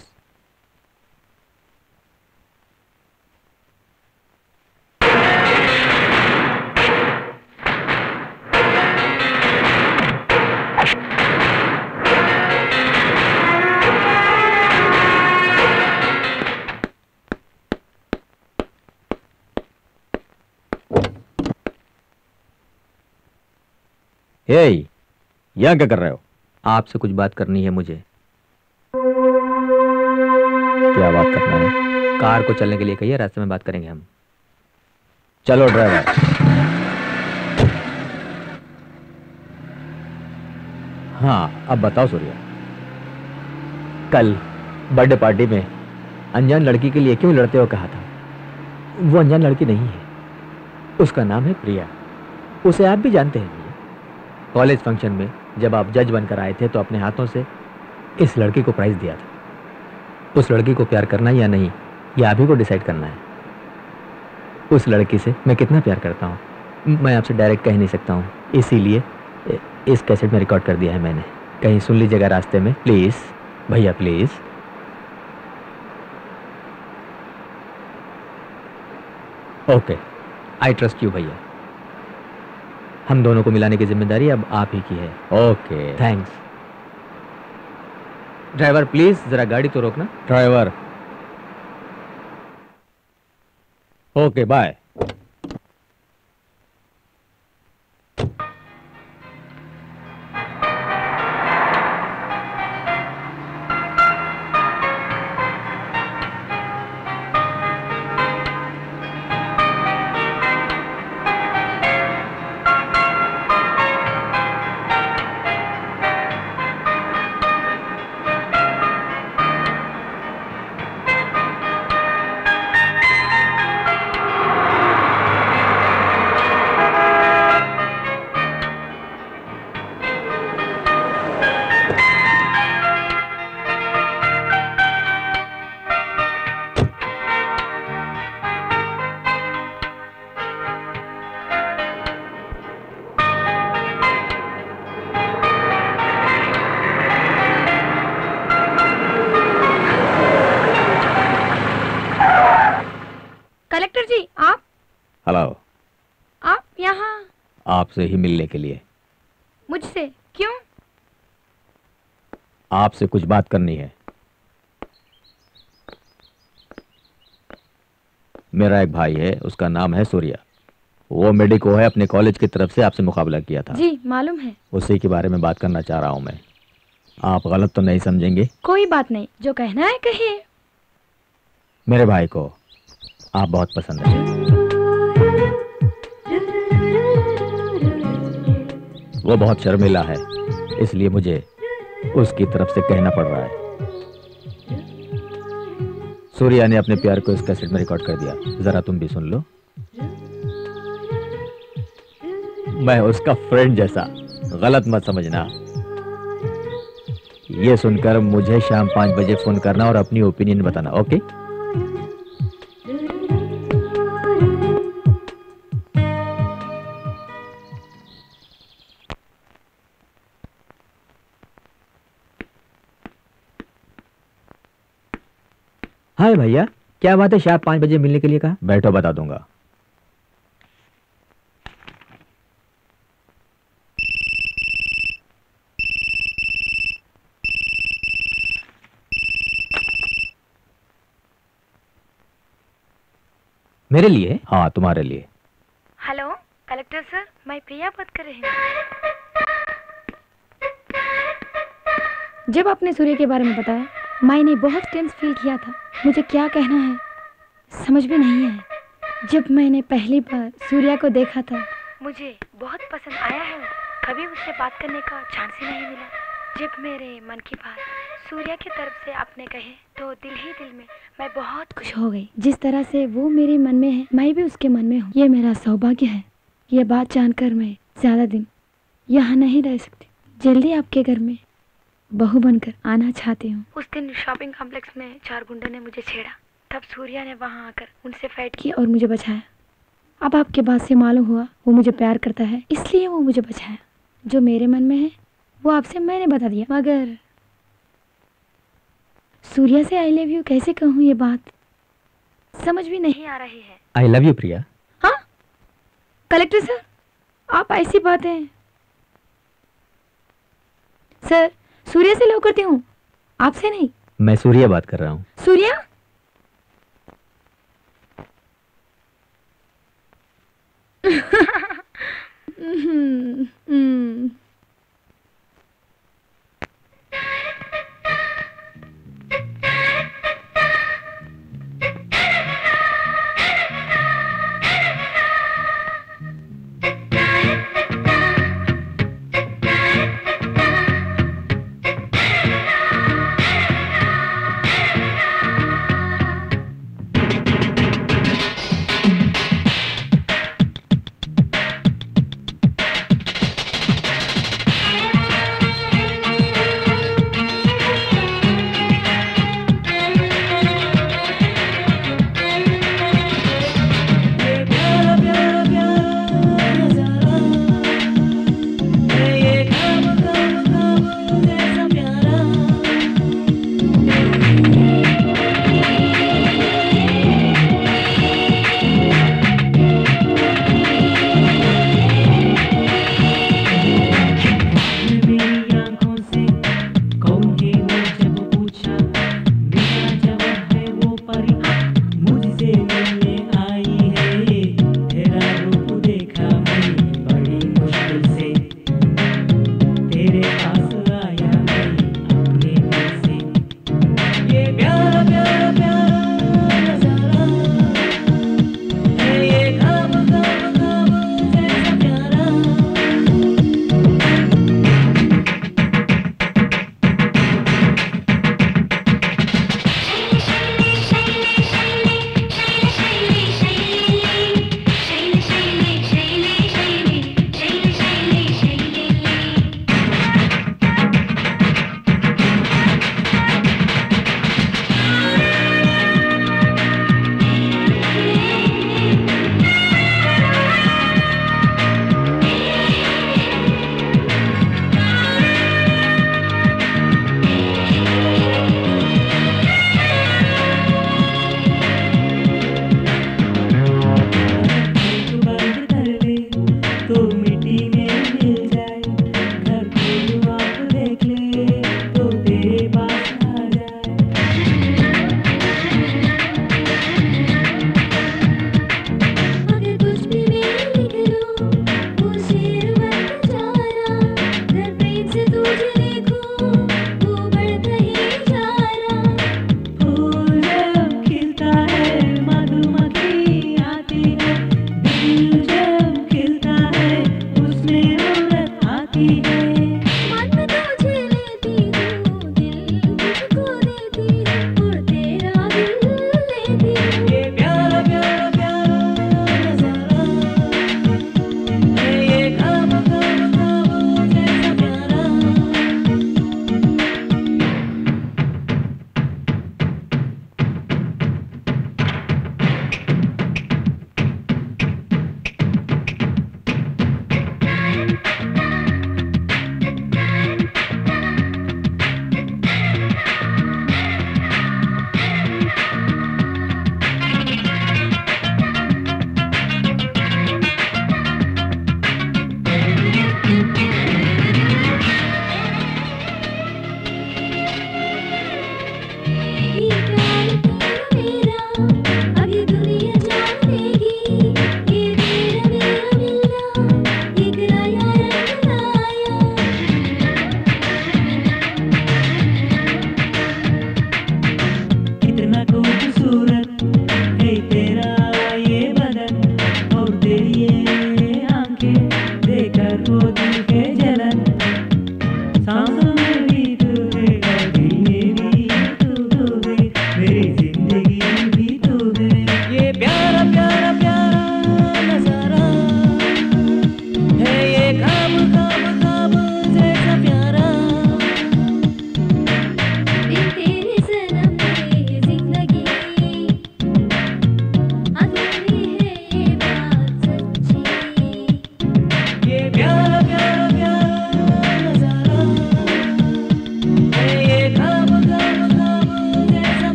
हे यहाँ क्या कर रहे हो? आपसे कुछ बात करनी है मुझे। क्या बात करना है? कार को चलने के लिए कहिए रास्ते में बात करेंगे हम। चलो ड्राइवर हाँ अब बताओ सूर्या। कल बर्थडे पार्टी में अनजान लड़की के लिए क्यों लड़ते हो कहा था? वो अनजान लड़की नहीं है। उसका नाम है प्रिया। उसे आप भी जानते हैं कॉलेज फ़ंक्शन में जब आप जज बनकर आए थे तो अपने हाथों से इस लड़की को प्राइज दिया था। उस लड़की को प्यार करना या नहीं ये आप ही को डिसाइड करना है। उस लड़की से मैं कितना प्यार करता हूँ? मैं आपसे डायरेक्ट कह नहीं सकता हूँ। इसीलिए इस कैसेट में रिकॉर्ड कर दिया है मैंने। कहीं सुन लीजिएगा रास्ते में। प्लीज़, भैया, please. Okay, I trust you, भैया। हम दोनों को मिलाने की ज़िम्मेदारी अब आप ही की है। ओके। थैंक्स ड्राइवर प्लीज़ जरा गाड़ी तो रोकना। ड्राइवर। Okay bye. आपसे ही मिलने के लिए। मुझसे? क्यों? आपसे कुछ बात करनी है। मेरा एक भाई है उसका नाम है सूर्या। वो मेडिको है अपने कॉलेज की तरफ़ से आपसे मुकाबला किया था। जी मालूम है। उसी के बारे में बात करना चाह रहा हूँ मैं। आप गलत तो नहीं समझेंगे। कोई बात नहीं जो कहना है कहिए। मेरे भाई को आप बहुत पसंद है। वो बहुत शर्मिला है। इसलिए मुझे उसकी तरफ़ से कहना पड़ रहा है। सूर्या ने अपने प्यार को इस कैसेट में रिकॉर्ड कर दिया। जरा तुम भी सुन लो। मैं उसका फ्रेंड जैसा। गलत मत समझना। ये सुनकर मुझे शाम पाँच बजे फ़ोन करना और अपनी ओपिनियन बताना ओके क्या बात है शायद पाँच बजे मिलने के लिए कहा? बैठो बता दूँगा। मेरे लिए? हाँ तुम्हारे लिए। हेलो कलेक्टर सर मैं प्रिया बात कर रही हूँ। जब आपने सूर्य के बारे में बताया मैंने बहुत टेंस फील किया था। मुझे क्या कहना है? समझ में नहीं आया। जब मैंने पहली बार सूर्या को देखा था, मुझे बहुत पसंद आया है। कभी उससे बात करने का चांस ही नहीं मिला। जब मेरे मन की बात सूर्या की तरफ़ से आपने कहे तो दिल ही दिल में मैं बहुत खुश हो गई। जिस तरह से वो मेरे मन में है, मैं भी उसके मन में हूँ। ये मेरा सौभाग्य है। ये बात जानकर मैं ज़्यादा दिन यहाँ नहीं रह सकती। जल्दी आपके घर में बहू बनकर आना चाहती हूँ। उस दिन शॉपिंग कॉम्प्लेक्स में चार गुंडों ने मुझे छेड़ा। तब सूर्या ने वहाँ आकर उनसे फाइट की और मुझे बचाया। अब आपके बात से मालूम हुआ वो मुझे प्यार करता है इसलिए वो मुझे बचाया। जो मेरे मन में है वो आपसे मैंने बता दिया। मगर सूर्या से आई लव यू कैसे कहूँ ये बात? समझ भी नहीं नहीं आ रही है। I love you Priya. हाँ? कलेक्टर सर आप ऐसी बातें सर सूर्या से लव करती हूँ। आपसे नहीं। मैं सूर्या बात कर रहा हूँ। सूर्या? हम्म, हम्म।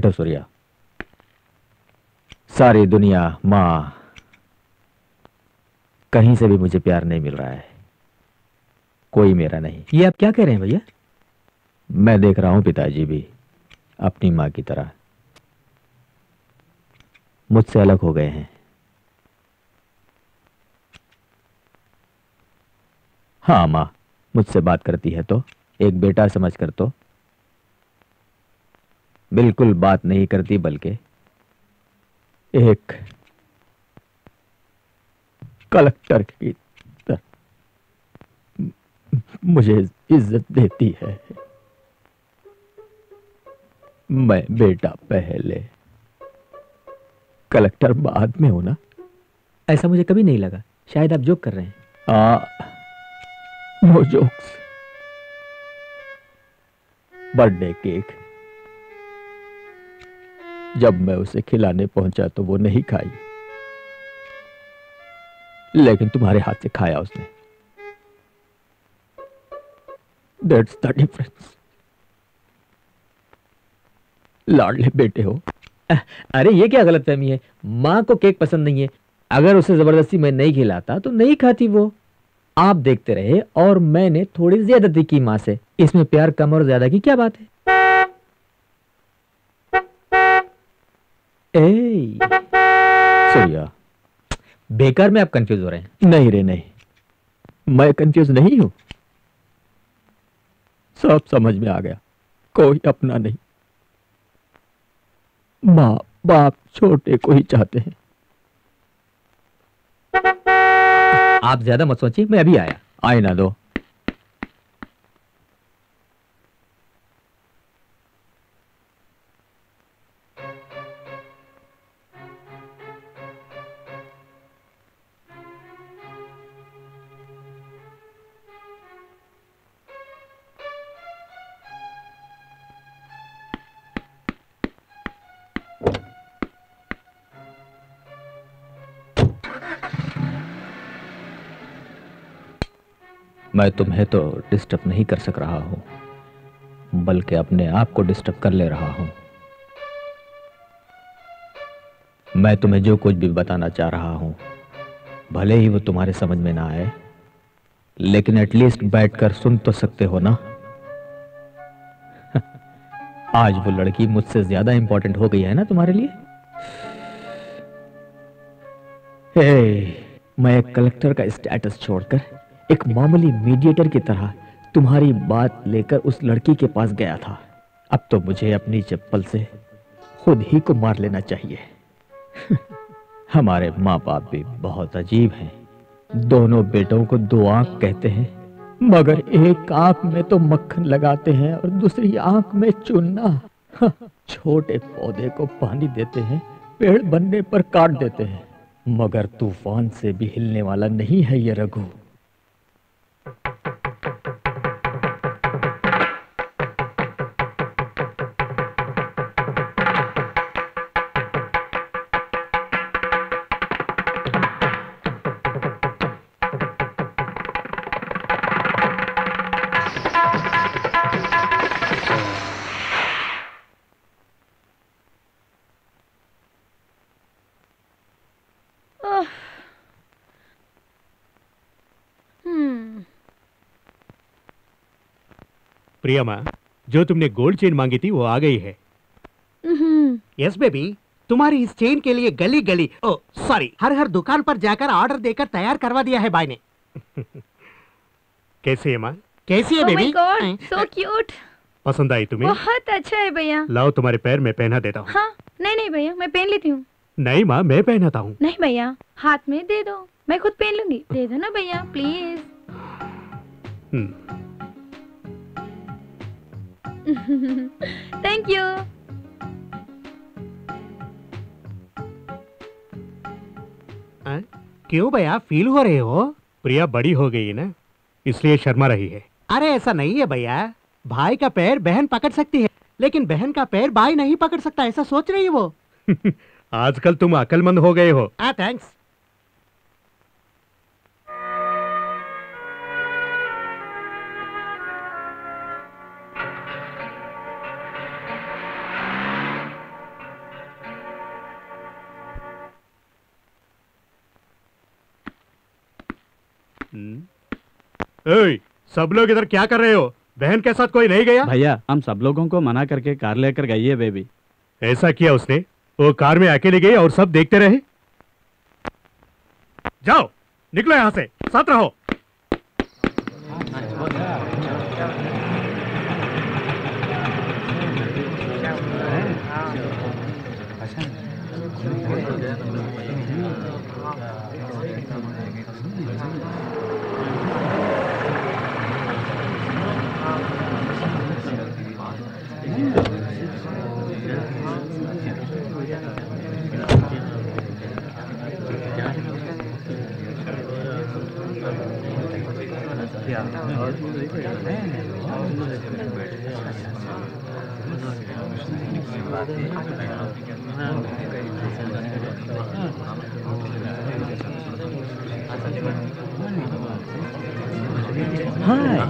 बैठो सूर्या। सारी दुनिया माँ कहीं से भी मुझे प्यार नहीं मिल रहा है। कोई मेरा नहीं। ये आप क्या कह रहे हैं भैया? मैं देख रहा हूँ पिताजी भी अपनी माँ की तरह। मुझसे अलग हो गए हैं। हाँ माँ मुझसे बात करती है तो एक बेटा समझ कर तो। बिल्कुल बात नहीं करती बल्कि एक कलेक्टर की तरह मुझे इज़्ज़त देती है। मैं बेटा पहले कलेक्टर बाद में हूँ ना? ऐसा मुझे कभी नहीं लगा। शायद आप जोक कर रहे हैं। हाँ नो जोक्स। Birthday cake. जब मैं उसे खिलाने पहुँचा तो वो नहीं खाई। लेकिन तुम्हारे हाथ से खाया उसने। दैट्स द डिफरेंस लाडले बेटे हो। अरे, ये क्या गलत फहमी है? माँ को केक पसंद नहीं है। अगर उसे ज़बरदस्ती मैं नहीं खिलाता तो नहीं खाती वो। आप देखते रहे और मैंने थोड़ी ज्यादती की माँ से। इसमें प्यार कम और ज़्यादा की क्या बात है? सूर्या बेकार में आप कंफ्यूज हो रहे हैं। नहीं रे नहीं। मैं कंफ्यूज नहीं हूँ। सब समझ में आ गया। कोई अपना नहीं। माँ बाप छोटे को ही चाहते हैं। आप ज़्यादा मत सोचिए मैं अभी आया। आए ना दो मैं तुम्हें तो डिस्टर्ब नहीं कर सक रहा हूँ बल्कि अपने आप को डिस्टर्ब कर ले रहा हूँ। मैं तुम्हें जो कुछ भी बताना चाह रहा हूँ भले ही वो तुम्हारे समझ में ना आए लेकिन एटलीस्ट बैठकर सुन तो सकते हो ना? आज वो लड़की मुझसे ज़्यादा इंपॉर्टेंट हो गई है ना तुम्हारे लिए? हे, मैं कलेक्टर का स्टेटस छोड़कर एक मामूली मीडिएटर की तरह तुम्हारी बात लेकर उस लड़की के पास गया था। अब तो मुझे अपनी चप्पल से खुद ही को मार लेना चाहिए। हमारे माँ बाप भी बहुत अजीब हैं। दोनों बेटों को दो आँख कहते हैं, मगर एक आँख में तो मक्खन लगाते हैं और दूसरी आँख में चुनना छोटे पौधे को पानी देते हैं, पेड़ बनने पर काट देते हैं, मगर तूफ़ान से भी हिलने वाला नहीं है ये रघु। प्रिया माँ जो तुमने गोल्ड चेन मांगी थी वो आ गई है। हम्म। यस बेबी तुम्हारी इस चेन के लिए गली गली ओ सॉरी हर हर दुकान पर जाकर ऑर्डर देकर तैयार करवा दिया है बाय ने। कैसी है माँ? कैसी है Oh बेबी God, so पसंद आई तुम्हें? बहुत अच्छा है भैया। लाओ तुम्हारे पैर में पहना देता हूँ। हाँ नहीं नहीं भैया मैं पहन लेती हूँ। नहीं माँ मैं पहनाता हूँ। नहीं भैया हाथ में दे दो मैं खुद पहन लूँगी। दे दो ना भैया प्लीज़ थैंक यू हाँ? क्यों भैया? फील हो रहे हो? प्रिया बड़ी हो गई ना? इसलिए शर्मा रही है। अरे ऐसा नहीं है भैया। भाई का पैर बहन पकड़ सकती है लेकिन बहन का पैर भाई नहीं पकड़ सकता ऐसा सोच रही है वो। आजकल तुम अकलमंद हो गए हो। हाँ थैंक्स ओए, सब लोग इधर क्या कर रहे हो? बहन के साथ कोई नहीं गया? भैया हम सब लोगों को मना करके कार लेकर गई है बेबी ऐसा किया उसने। वो कार में अकेले गई और सब देखते रहे? जाओ निकलो यहाँ से साथ रहो। हाय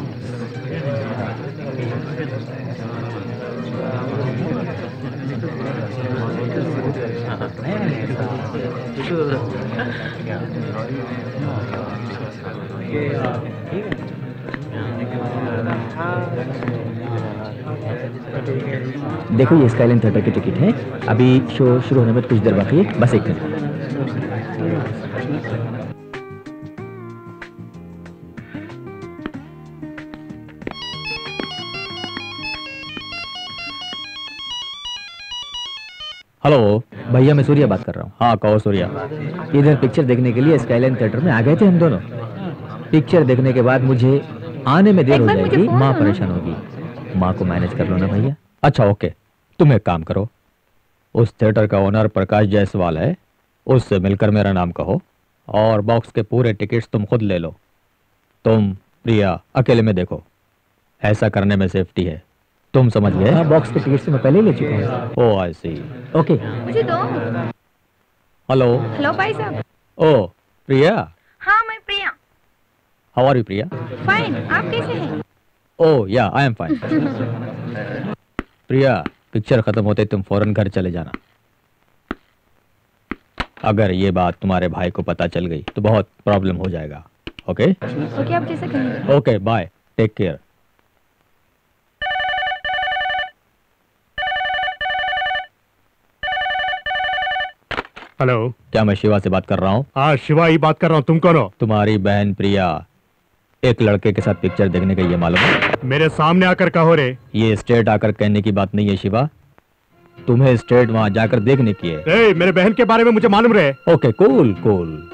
देखो ये स्काईलाइन थिएटर की टिकट है। अभी शो शुरू होने में कुछ देर बाकी है। बस एक मिनट हेलो भैया मैं सूर्या बात कर रहा हूँ। हाँ कहो सूर्या। इधर पिक्चर देखने के लिए स्काईलाइन थिएटर में आ गए थे हम दोनों। पिक्चर देखने के बाद मुझे आने में देर हो जाएगी। माँ परेशान होगी। माँ को मैनेज कर लो ना भैया। अच्छा ओके तुम एक काम करो। उस थिएटर का ओनर प्रकाश जायसवाल है। उससे मिलकर मेरा नाम कहो और बॉक्स के पूरे टिकट्स तुम खुद ले लो। तुम प्रिया अकेले में देखो। ऐसा करने में सेफ्टी है। तुम समझ गए हाँ बॉक्स के टिकट से मैं पहले ही ले चुका हूँ। ओ आई सी ओके मुझे दो। हेलो हेलो भाई साहब ओ प्रिया? हाँ मैं Priya. How are you Priya? Fine आप कैसे हैं? ओ yeah I am fine Priya picture खत्म होते तुम फ़ौरन घर चले जाना। अगर ये बात तुम्हारे भाई को पता चल गई तो बहुत प्रॉब्लम हो जाएगा। ओके ओके आप जैसे कहेंगे। Okay bye take care hello क्या मैं शिवा से बात कर रहा हूँ? हाँ शिवा ही बात कर रहा हूँ। तुम कौन हो? तुम्हारी बहन प्रिया। एक लड़के के साथ पिक्चर देखने का ये मालूम है? मेरे सामने आकर कहो रे। ये स्टेट आकर कहने की बात नहीं है शिवा। तुम्हें स्टेट वहाँ जाकर देखने की है। ए, मेरे बहन के बारे में मुझे मालूम रहे। ओके कूल कूल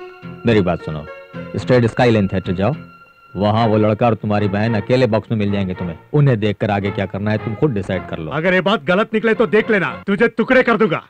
मेरी बात सुनो। स्टेट स्काई लाइन थिएटर जाओ। वहाँ वो लड़का और तुम्हारी बहन अकेले बॉक्स में मिल जाएँगे तुम्हें। उन्हें देखकर आगे क्या करना है तुम खुद डिसाइड कर लो। अगर ये बात गलत निकले तो देख लेना। तुझे टुकड़े कर दूँगा।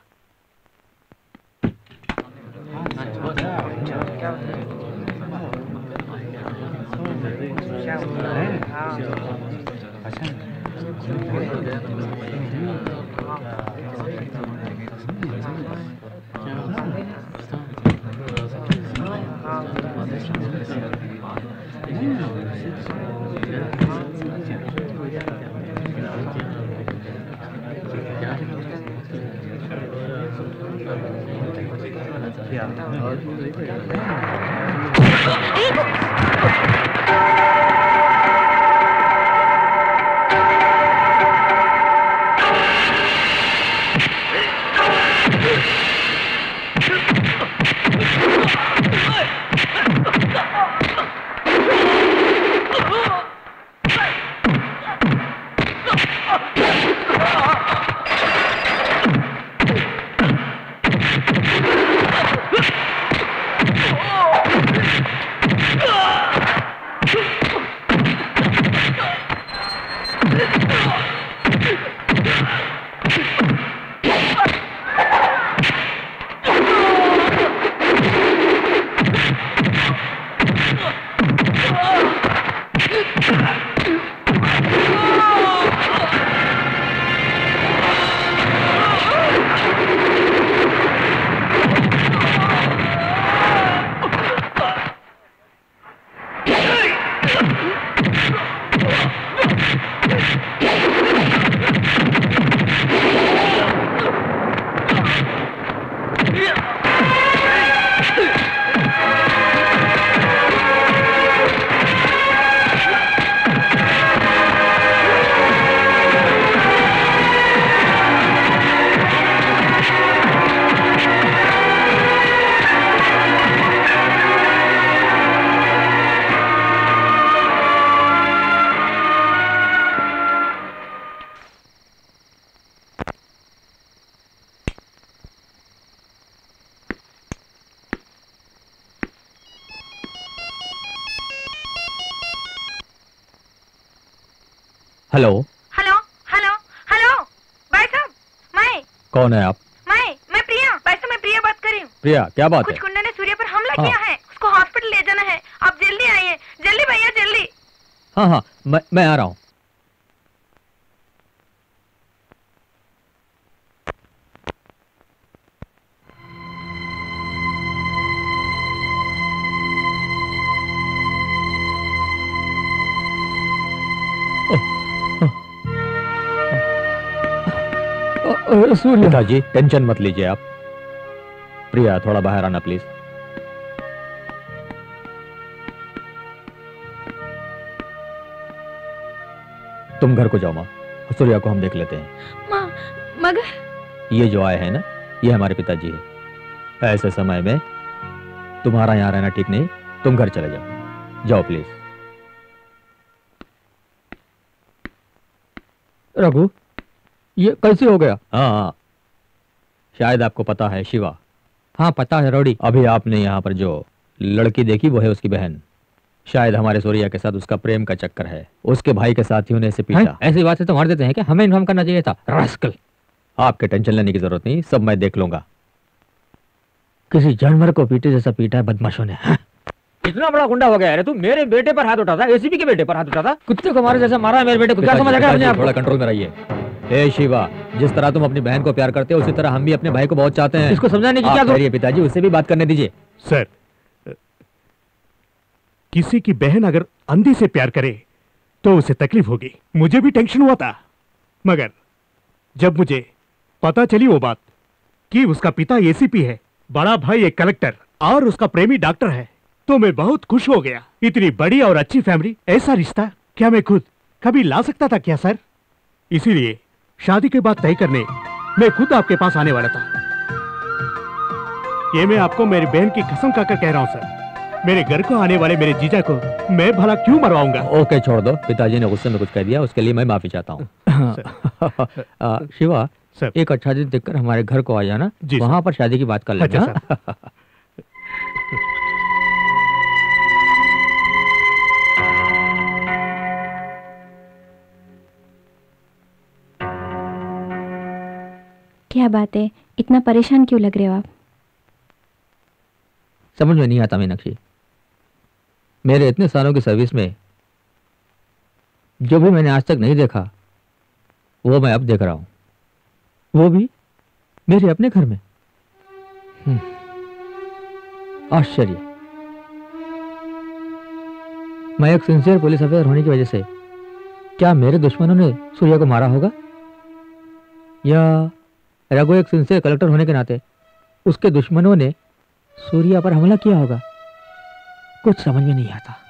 Yeah. कौन है आप? मैं मैं प्रिया। साहब मैं प्रिया बात कर रही हूँ। प्रिया क्या बात कुछ गुंडे ने सूर्य पर हमला हाँ। किया है। उसको हॉस्पिटल ले जाना है। आप जल्दी आइए। जल्दी भैया जल्दी। हाँ हाँ मैं मैं आ रहा हूँ। सूर्य पिताजी टेंशन मत लीजिए आप। प्रिया थोड़ा बाहर आना प्लीज़। तुम घर को जाओ माँ। सूर्या को हम देख लेते हैं। माँ मगर? ये जो आए हैं ना ये हमारे पिताजी है। ऐसे समय में तुम्हारा यहाँ रहना ठीक नहीं तुम घर चले जाओ। जाओ प्लीज़। रघु ये कैसे हो गया? हाँ हाँ। शायद आपको पता है शिवा। हाँ पता है रोडी। अभी आपने यहाँ पर जो लड़की देखी वो है उसकी बहन। शायद हमारे सूर्या के साथ उसका प्रेम का चक्कर है। उसके भाई के साथियों ने इसे पीटा। हैं? ऐसी बात से तो मार देते हैं क्या? हमें इन्फॉर्म करना चाहिए था। रास्कल। आपके टेंशन लेने की ज़रूरत नहीं सब मैं देख लूँगा। किसी जानवर को पीटे जैसा पीटा है बदमाशों ने हाँ? इतना बड़ा गुंडा हो गया अरे तू मेरे बेटे पर हाथ उठा था एसीपी के बेटे पर हाथ उठाता। कुत्ते को मारे जैसा मारा मेरे बेटे को क्या समझ आ गया को? थोड़ा कंट्रोल में रहिए। हे शिवा जिस तरह तुम अपनी बहन को प्यार करते हो उसी तरह हम भी अपने भाई को बहुत चाहते हैं। इसको समझाने की क्या पिताजी उससे भी बात करने दीजिए। सर किसी की बहन अगर अंधी से प्यार करे तो उसे तकलीफ़ होगी। मुझे भी टेंशन हुआ था। मगर जब मुझे पता चली वो बात कि उसका पिता एसीपी है बड़ा भाई एक कलेक्टर और उसका प्रेमी डॉक्टर है तो मैं बहुत खुश हो गया। इतनी बड़ी और अच्छी फैमिली ऐसा रिश्ता क्या मैं खुद कभी ला सकता था क्या सर? इसीलिए शादी के बाद तय करने मैं खुद आपके पास आने वाला था। ये मैं आपको मेरी बहन की कसम खाकर कह रहा हूँ सर। मेरे घर को आने वाले मेरे जीजा को मैं भला क्यों मरवाऊँगा? ओके छोड़ दो। पिताजी ने गुस्से में कुछ कह दिया उसके लिए मैं माफ़ी चाहता हूँ। शिवा सर। एक अच्छा दिन देखकर हमारे घर को आ जाना। वहाँ पर शादी की बात कर लेंगे अच्छा, क्या बात? है इतना परेशान क्यों लग रहे हो आप? समझ में नहीं आता मीनाक्षी। मेरे इतने सालों की सर्विस में जो भी मैंने आज तक नहीं देखा वो मैं अब देख रहा हूँ। वो भी मेरे अपने घर में। हम्म, आश्चर्य। मैं एक सिंसियर पुलिस अफसर होने की वजह से क्या मेरे दुश्मनों ने सूर्या को मारा होगा? या रघु एक सिंसियर कलेक्टर होने के नाते उसके दुश्मनों ने सूर्या पर हमला किया होगा। कुछ समझ में नहीं आता।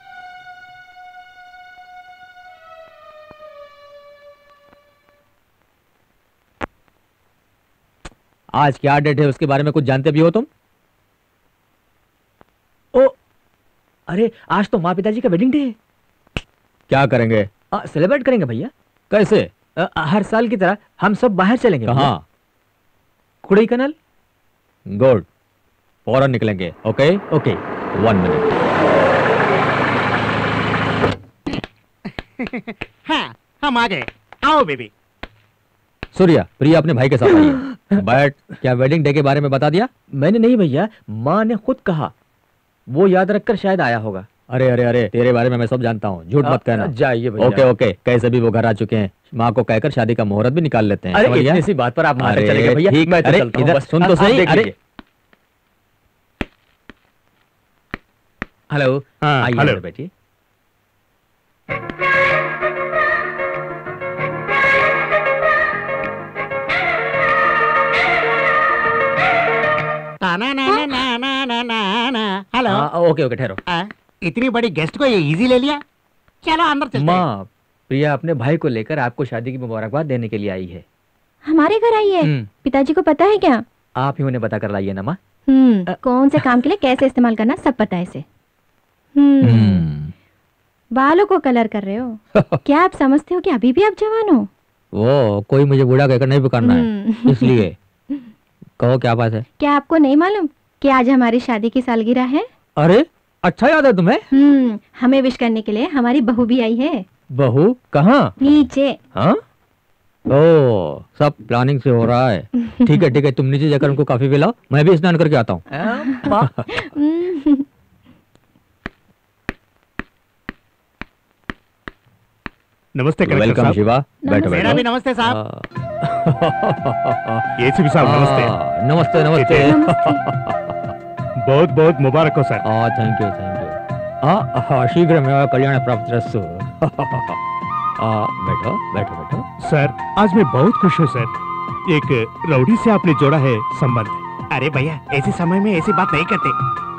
आज क्या डेट है उसके बारे में कुछ जानते भी हो तुम? ओ अरे आज तो माँ पिताजी का वेडिंग डे है। क्या करेंगे? सेलिब्रेट करेंगे भैया। कैसे? अ, हर साल की तरह हम सब बाहर चलेंगे। कहाँ? कुड़ई कनल? गुड। फ़ौरन निकलेंगे ओके? ओके वन मिनट हाँ हम आ गए। आओ बेबी। सूर्या प्रिया अपने भाई के साथ आई बट क्या वेडिंग डे के बारे में बता दिया? मैंने नहीं भैया माँ ने खुद कहा। वो याद रखकर शायद आया होगा। अरे अरे अरे तेरे बारे में मैं सब जानता हूँ। झूठ हाँ, मत कहना। जाइए ओके ओके कैसे भी वो घर आ चुके हैं। माँ को कहकर शादी का मुहूर्त भी निकाल लेते हैं। अरे बात पर आप मारे चले गए भैया। तो इधर सुन तो सही अरे हेलो हाँ हेलो बेटी ना ना ना ना ना ना ना हेलो। ओके ओके ठहरो। हाँ। इतनी बड़ी गेस्ट को ये इजी ले लिया? चलो अंदर चलते माँ प्रिया अपने भाई को लेकर आपको शादी की मुबारकबाद देने के लिए आई है। हमारे घर आई है। हम्म, पिताजी को पता है क्या? आप ही उन्हें बता कर लाइए ना माँ। हम्म कौन से काम के लिए कैसे इस्तेमाल करना सब पता है इसे। हम्म। बालों को कलर कर रहे हो। क्या आप समझते हो कि अभी भी आप जवान हो? वो कोई मुझे बूढ़ा कहकर नहीं पुकारना है। इसलिए कहो क्या बात है। क्या आपको नहीं मालूम कि आज हमारी शादी की सालगिरह है? अरे अच्छा याद है तुम्हें? हम्म हमें विश करने के लिए हमारी बहू भी आई है। बहू? कहाँ? नीचे। हाँ? ओ सब प्लानिंग से हो रहा है। ठीक है ठीक है तुम नीचे जाकर उनको काफ़ी पिलाओ मैं भी स्नान करके आता हूँ। नमस्ते वेलकम शिवा बैठो मेरा भी नमस्ते साहब। एसीपी साहब नमस्ते। हाँ, नमस्ते। नमस्ते। बहुत बहुत मुबारक हो सर। हाँ थैंक यू थैंक यू शीघ्र में कल्याण प्राप्त रस्तु। हाँ बैठो बैठो बैठो। सर आज मैं बहुत खुश हूँ सर। एक रउडी से आपने जोड़ा है संबंध। अरे भैया ऐसे समय में ऐसी बात नहीं करते।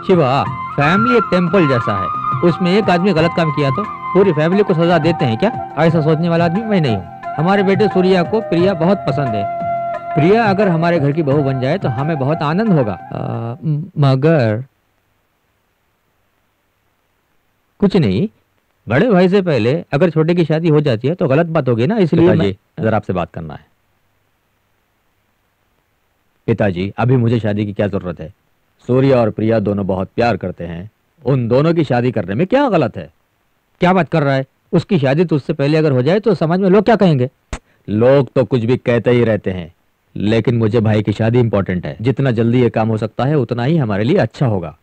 शिवा फैमिली एक टेंपल जैसा है। उसमें एक आदमी गलत काम किया तो पूरी फैमिली को सजा देते हैं क्या? ऐसा सोचने वाला आदमी मैं नहीं हूँ। हमारे बेटे सूर्या को प्रिया बहुत पसंद है। प्रिया अगर हमारे घर की बहू बन जाए तो हमें बहुत आनंद होगा। आ, मगर कुछ नहीं। बड़े भाई से पहले अगर छोटे की शादी हो जाती है तो गलत बात होगी ना इसलिए मैं- जरा आपसे बात करना है। पिताजी अभी मुझे शादी की क्या ज़रूरत है? सूर्य और प्रिया दोनों बहुत प्यार करते हैं। उन दोनों की शादी करने में क्या गलत है? क्या बात कर रहा है? उसकी शादी तो उससे पहले अगर हो जाए तो समाज में लोग क्या कहेंगे? लोग तो कुछ भी कहते ही रहते हैं। लेकिन मुझे भाई की शादी इंपॉर्टेंट है। जितना जल्दी ये काम हो सकता है उतना ही हमारे लिए अच्छा होगा।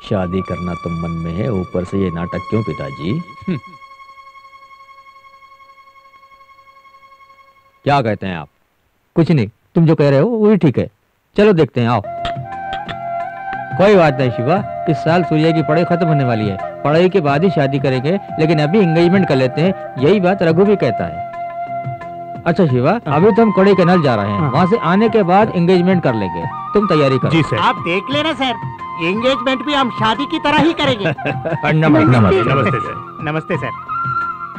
शादी करना तो मन में है ऊपर से ये नाटक क्यों पिताजी? हम्म। क्या कहते हैं आप? कुछ नहीं तुम जो कह रहे हो वही ठीक है। चलो देखते हैं आओ। कोई बात नहीं शिवा इस साल सूर्य की पढ़ाई खत्म होने वाली है। पढ़ाई के बाद ही शादी करेंगे लेकिन अभी एंगेजमेंट कर लेते हैं यही बात रघु भी कहता है। अच्छा शिवा अभी तो हम कोड़े कैनाल जा रहे हैं। वहाँ से आने के बाद एंगेजमेंट कर लेंगे। तुम तैयारी करो। जी सर आप देख लेना सर एंगेजमेंट भी हम शादी की तरह ही करेंगे। नमस्ते। नमस्ते सर नमस्ते। सर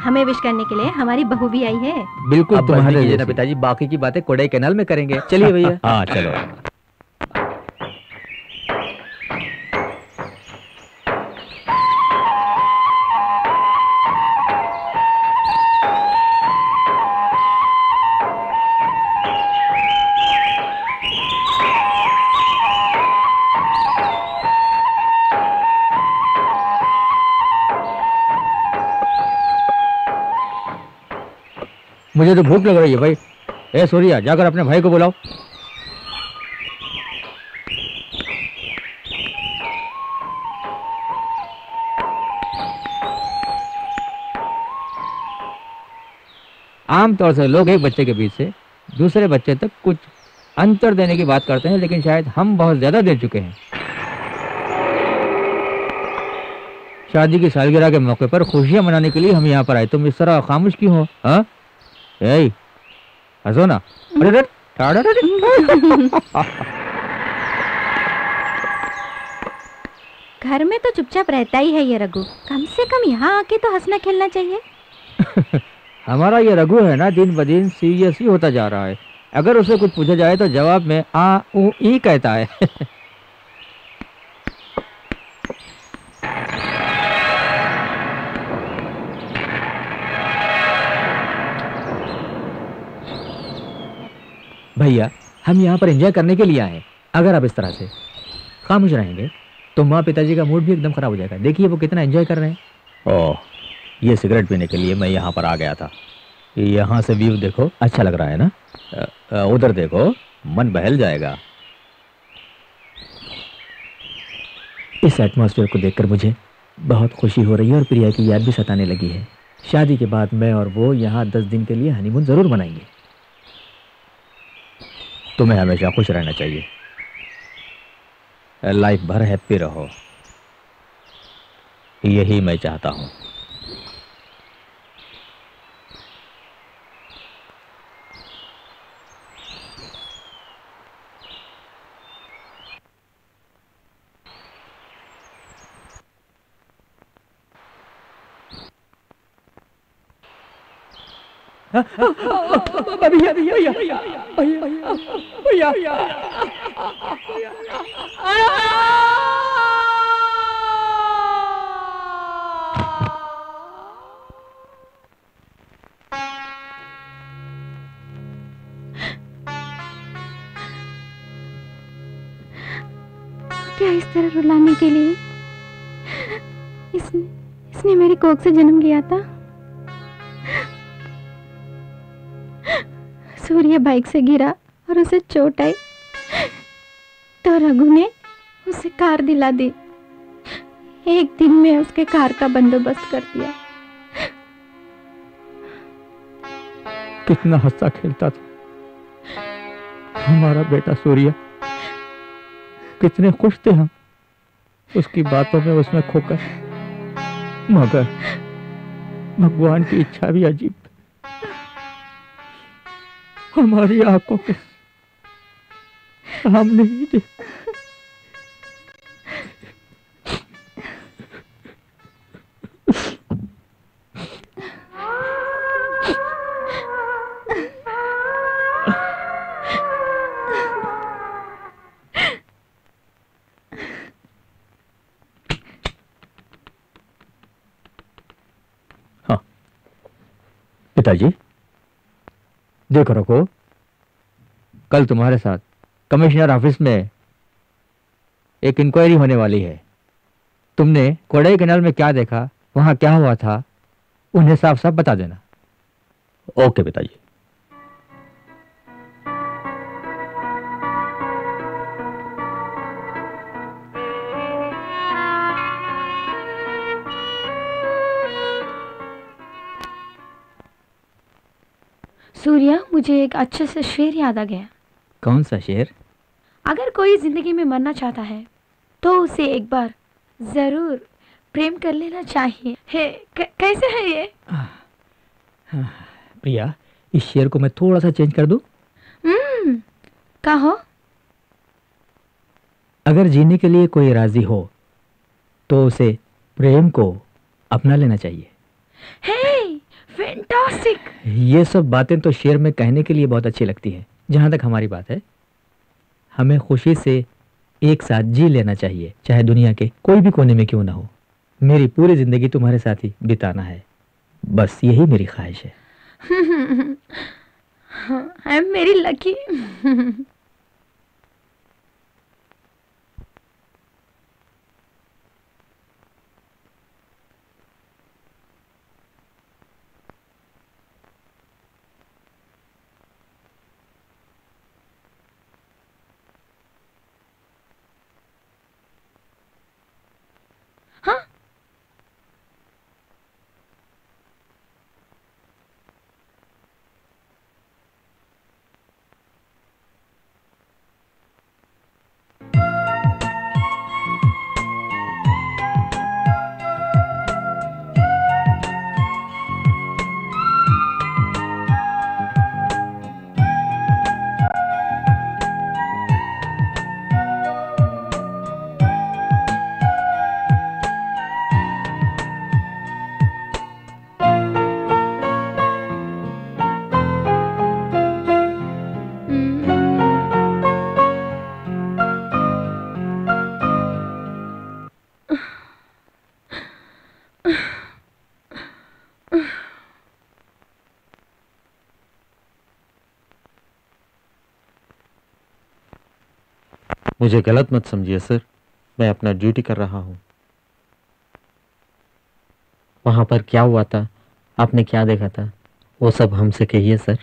हमें विश करने के लिए हमारी बहू भी आई है। बिल्कुल तुम्हारे पिताजी बाकी की बातें कोडाई कैनाल में करेंगे। चलिए भैया। हाँ चलो। मुझे तो भूख लग रही है भाई। ए, सूर्या, जाकर अपने भाई को बुलाओ। आमतौर से लोग एक बच्चे के बीच से दूसरे बच्चे तक कुछ अंतर देने की बात करते हैं, लेकिन शायद हम बहुत ज़्यादा दे चुके हैं। शादी की सालगिरह के मौके पर खुशियाँ मनाने के लिए हम यहाँ पर आए। तुम इस तरह खामोश क्यों हो हाँ? घर में तो चुपचाप रहता ही है ये रघु। कम से कम यहाँ आके तो हंसना खेलना चाहिए। हमारा ये रघु है ना दिन ब दिन सीरियस ही होता जा रहा है। अगर उसे कुछ पूछा जाए तो जवाब में आ ऊ ई कहता है। भैया हम यहाँ पर एंजॉय करने के लिए आए हैं। अगर आप इस तरह से खामोश रहेंगे तो माँ पिताजी का मूड भी एकदम खराब हो जाएगा। देखिए वो कितना एंजॉय कर रहे हैं। ओह ये सिगरेट पीने के लिए मैं यहाँ पर आ गया था। यहाँ से व्यू देखो। अच्छा लग रहा है ना? उधर देखो मन बहल जाएगा। इस एटमॉस्फेयर को देखकर मुझे बहुत खुशी हो रही है और प्रिया की याद भी सताने लगी है। शादी के बाद मैं और वो यहाँ दस दिन के लिए हनीमून ज़रूर मनाएँगे। तुम्हें हमेशा खुश रहना चाहिए। लाइफ भर हैप्पी रहो। यही मैं चाहता हूँ। भैया भैया भैया क्या इस तरह रुलाने के लिए इसने इसने मेरी कोख से जन्म लिया था सूर्य बाइक से गिरा और उसे चोट आई। तो रघु ने उसे कार दिला दी। एक दिन में उसके कार का बंदोबस्त कर दिया। कितना हंसता खेलता था। हमारा बेटा सूर्य, कितने खुश थे हम। उसकी बातों में उसमें खोकर, मगर भगवान की इच्छा भी अजीब हमारी आँखों के सामने ही देख पिताजी? देखो रखो कल तुम्हारे साथ कमिश्नर ऑफ़िस में एक इंक्वायरी होने वाली है। तुमने कोड़ई कैनाल में क्या देखा, वहाँ क्या हुआ था, उन्हें साफ़ साफ़ बता देना। ओके पिताजी। सूर्या मुझे एक अच्छे से शेर याद आ गया। कौन सा शेर? अगर कोई ज़िंदगी में मरना चाहता है तो उसे एक बार ज़रूर प्रेम कर लेना चाहिए। है कैसे है ये? प्रिया इस शेर को मैं थोड़ा सा चेंज कर दूँ? हम्म कहो। अगर जीने के लिए कोई राज़ी हो तो उसे प्रेम को अपना लेना चाहिए। हे फैंटास्टिक ये सब बातें तो शेर में कहने के लिए बहुत अच्छी लगती है। जहाँ तक हमारी बात है हमें खुशी से एक साथ जी लेना चाहिए चाहे दुनिया के कोई भी कोने में क्यों ना हो। मेरी पूरी ज़िंदगी तुम्हारे साथ ही बिताना है। बस यही मेरी ख्वाहिश है। आई एम वेरी लकी मुझे गलत मत समझिए, सर। मैं अपना ड्यूटी कर रहा हूँ। वहाँ पर क्या हुआ था? आपने क्या देखा था? वो सब हमसे कहिए, sir.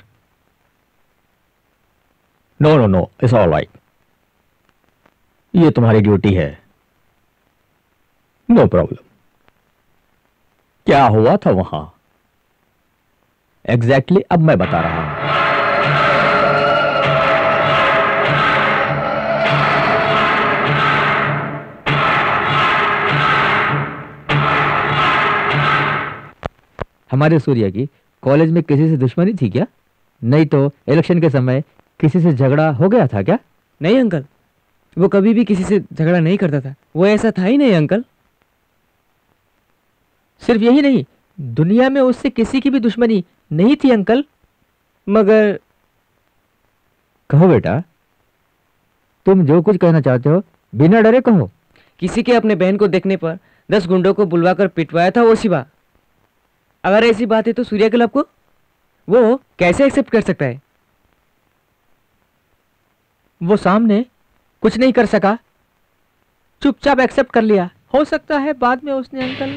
No no no it's all right ये तुम्हारी ड्यूटी है। नो no प्रॉब्लम क्या हुआ था वहाँ? एग्जैक्टली exactly अब मैं बता रहा हूँ। हमारे सूर्य की कॉलेज में किसी से दुश्मनी थी क्या? नहीं तो इलेक्शन के समय किसी से झगड़ा हो गया था क्या? नहीं अंकल। वो कभी भी किसी से झगड़ा नहीं करता था। वो ऐसा था ही नहीं अंकल। सिर्फ़ यही नहीं दुनिया में उससे किसी की भी दुश्मनी नहीं थी अंकल। मगर कहो बेटा तुम जो कुछ कहना चाहते हो बिना डरे कहो। किसी के अपने बहन को देखने पर दस गुंडों को बुलवाकर पिटवाया था वो शिवा अगर ऐसी बात है तो सूर्या क्लब को वो कैसे एक्सेप्ट कर सकता है? वो सामने कुछ नहीं कर सका। चुपचाप एक्सेप्ट कर लिया। हो सकता है बाद में उसने अंकल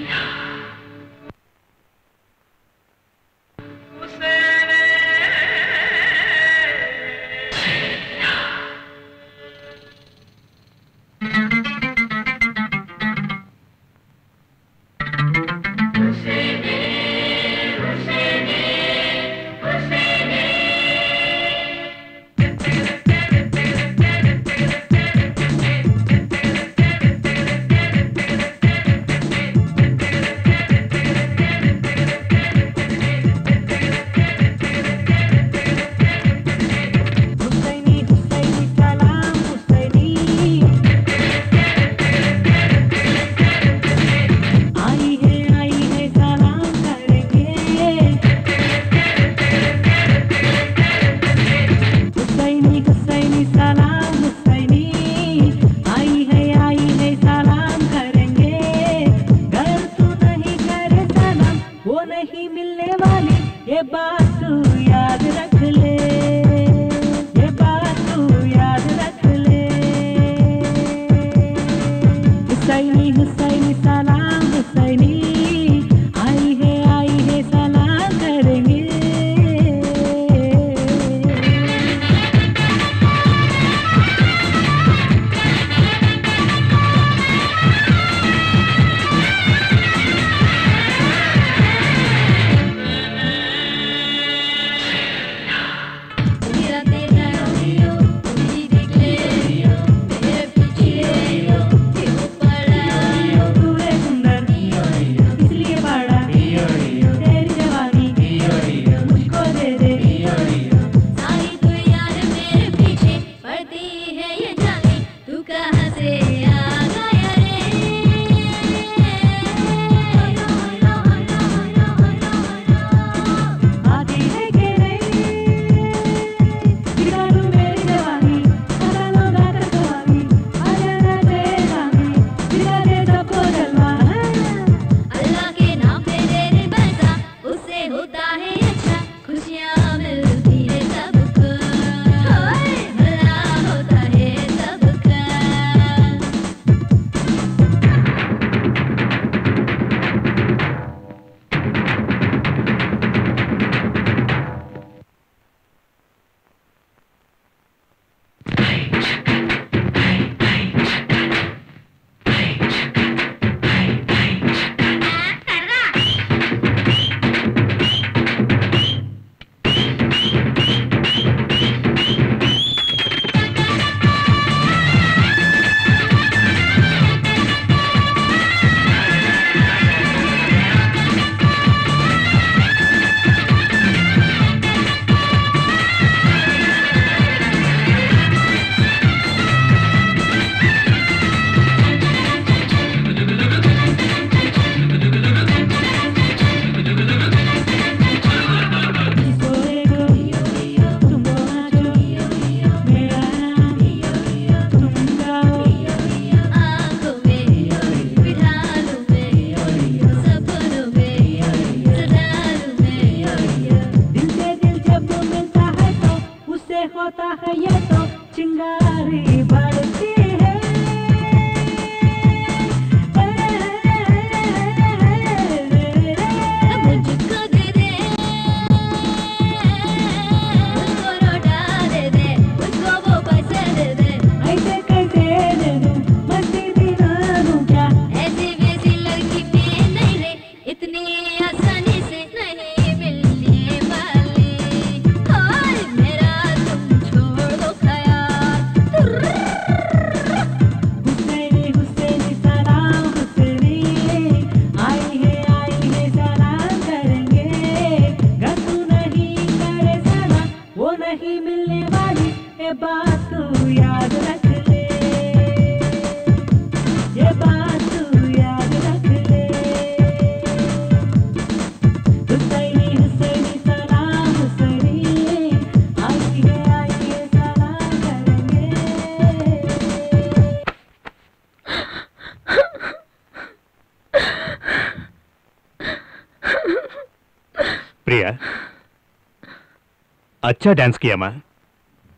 अच्छा डांस किया माँ।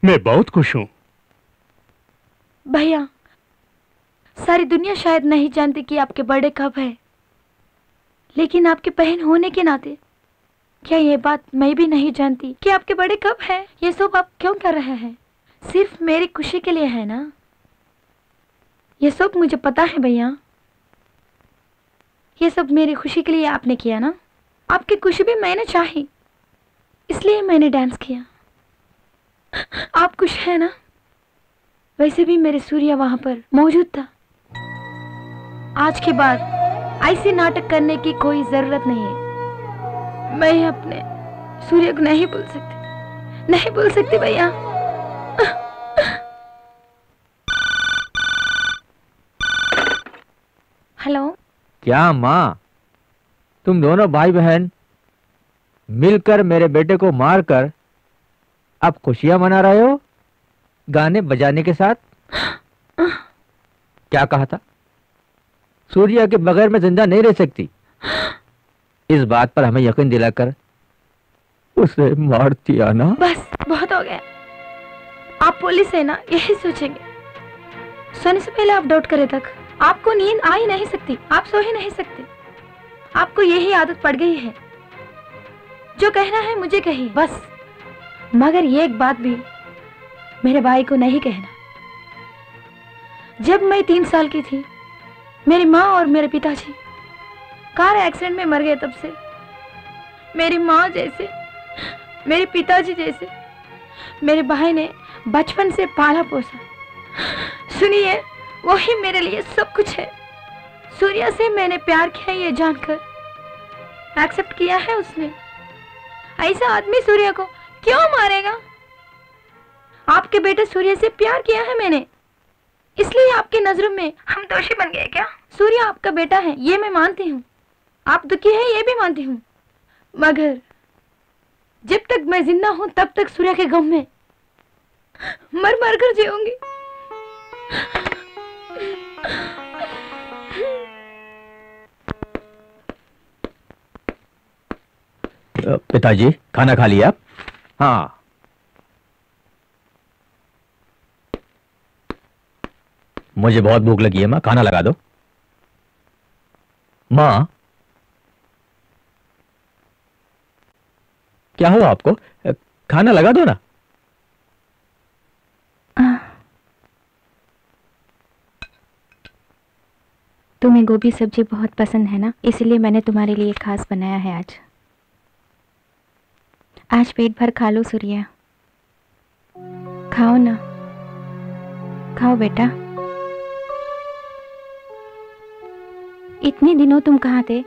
मैं बहुत खुश हूँ। भैया, सारी दुनिया शायद नहीं जानती कि आपके बर्थडे कब है। लेकिन आपकी बहन होने के नाते, क्या ये बात मैं भी नहीं जानती कि आपके बर्थडे कब है? ये सब आप क्यों कर रहे हैं? सिर्फ़ मेरी खुशी के लिए है ना? ये सब मुझे पता है भैया। ये सब मेरी खुशी के लिए आपने किया ना? आपकी खुशी भी मैंने चाही। इसलिए मैंने डांस किया। आप कुछ है ना? वैसे भी मेरे सूर्य वहाँ पर मौजूद था। आज के बाद ऐसे नाटक करने की कोई ज़रूरत नहीं है। मैं अपने सूर्य को नहीं भूल सकती। नहीं भूल सकती भैया। हेलो? क्या माँ? तुम दोनों भाई बहन मिलकर मेरे बेटे को मारकर आप खुशियाँ मना रहे हो? गाने बजाने के साथ? क्या कहा था? सूर्या के बगैर मैं ज़िंदा नहीं रह सकती। इस बात पर हमें यकीन दिलाकर उसे मार दिया ना? बस, बहुत हो गया। आप पुलिस है ना, यही सोचेंगे। सोने से पहले आप डाउट करे तक। आपको नींद आ ही नहीं सकती, आप सो ही नहीं सकते। आपको यही आदत पड़ गई है। जो कहना है मुझे कही। बस। मगर ये एक बात भी मेरे भाई को नहीं कहना। जब मैं तीन साल की थी, मेरी माँ और मेरे पिताजी कार एक्सीडेंट में मर गए तब से, मेरी माँ जैसे, मेरे पिताजी जैसे, मेरे भाई ने बचपन से पाला पोसा। सुनिए, वही मेरे लिए सब कुछ है। सूर्या से मैंने प्यार किया ये जानकर। एक्सेप्ट किया है उसने। ऐसा आदमी सूर्य को क्यों मारेगा? आपके बेटे सूर्य से प्यार किया है मैंने। इसलिए आपकी नज़रों में हम दोषी बन गए क्या? सूर्य आपका बेटा है, ये मैं मानती हूँ। आप दुखी है, ये भी मानती हूँ। मगर जब तक मैं ज़िंदा हूँ, तब तक सूर्य के गम में मर मर कर जीऊँगी। पिताजी खाना खा लिया? हाँ। मुझे बहुत भूख लगी है माँ खाना लगा दो। माँ क्या हुआ आपको? खाना लगा दो ना। तुम्हें गोभी सब्ज़ी बहुत पसंद है ना? इसलिए मैंने तुम्हारे लिए खास बनाया है आज। आज पेट भर खा लो सूर्या। खाओ ना। खाओ बेटा। इतने दिनों तुम कहाँ थे?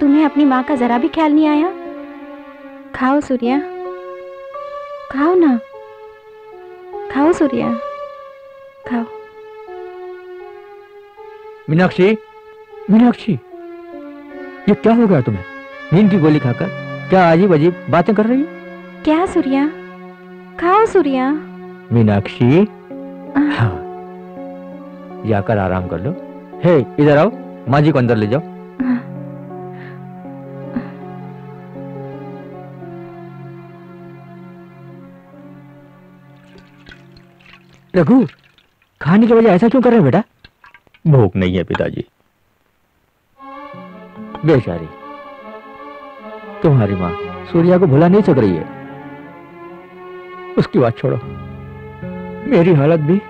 तुम्हें अपनी माँ का जरा भी ख्याल नहीं आया? खाओ सूर्या। खाओ ना। खाओ सूर्या। खाओ। मीनाक्षी मीनाक्षी, ये क्या हो गया तुम्हें? नींद की गोली खाकर? क्या अजीब अजीब बातें कर रही हो? क्या सूर्या? खाओ सूर्या। मीनाक्षी। हाँ। जाकर आराम कर लो। हे इधर आओ। माँ जी को अंदर ले जाओ। रघु खाने के बजाय ऐसा क्यों कर रहे हैं बेटा? भूख नहीं है पिताजी। बेचारी। तुम्हारी माँ सूर्या को भुला नहीं सक रही है। उसकी बात छोड़ो। मेरी हालत भी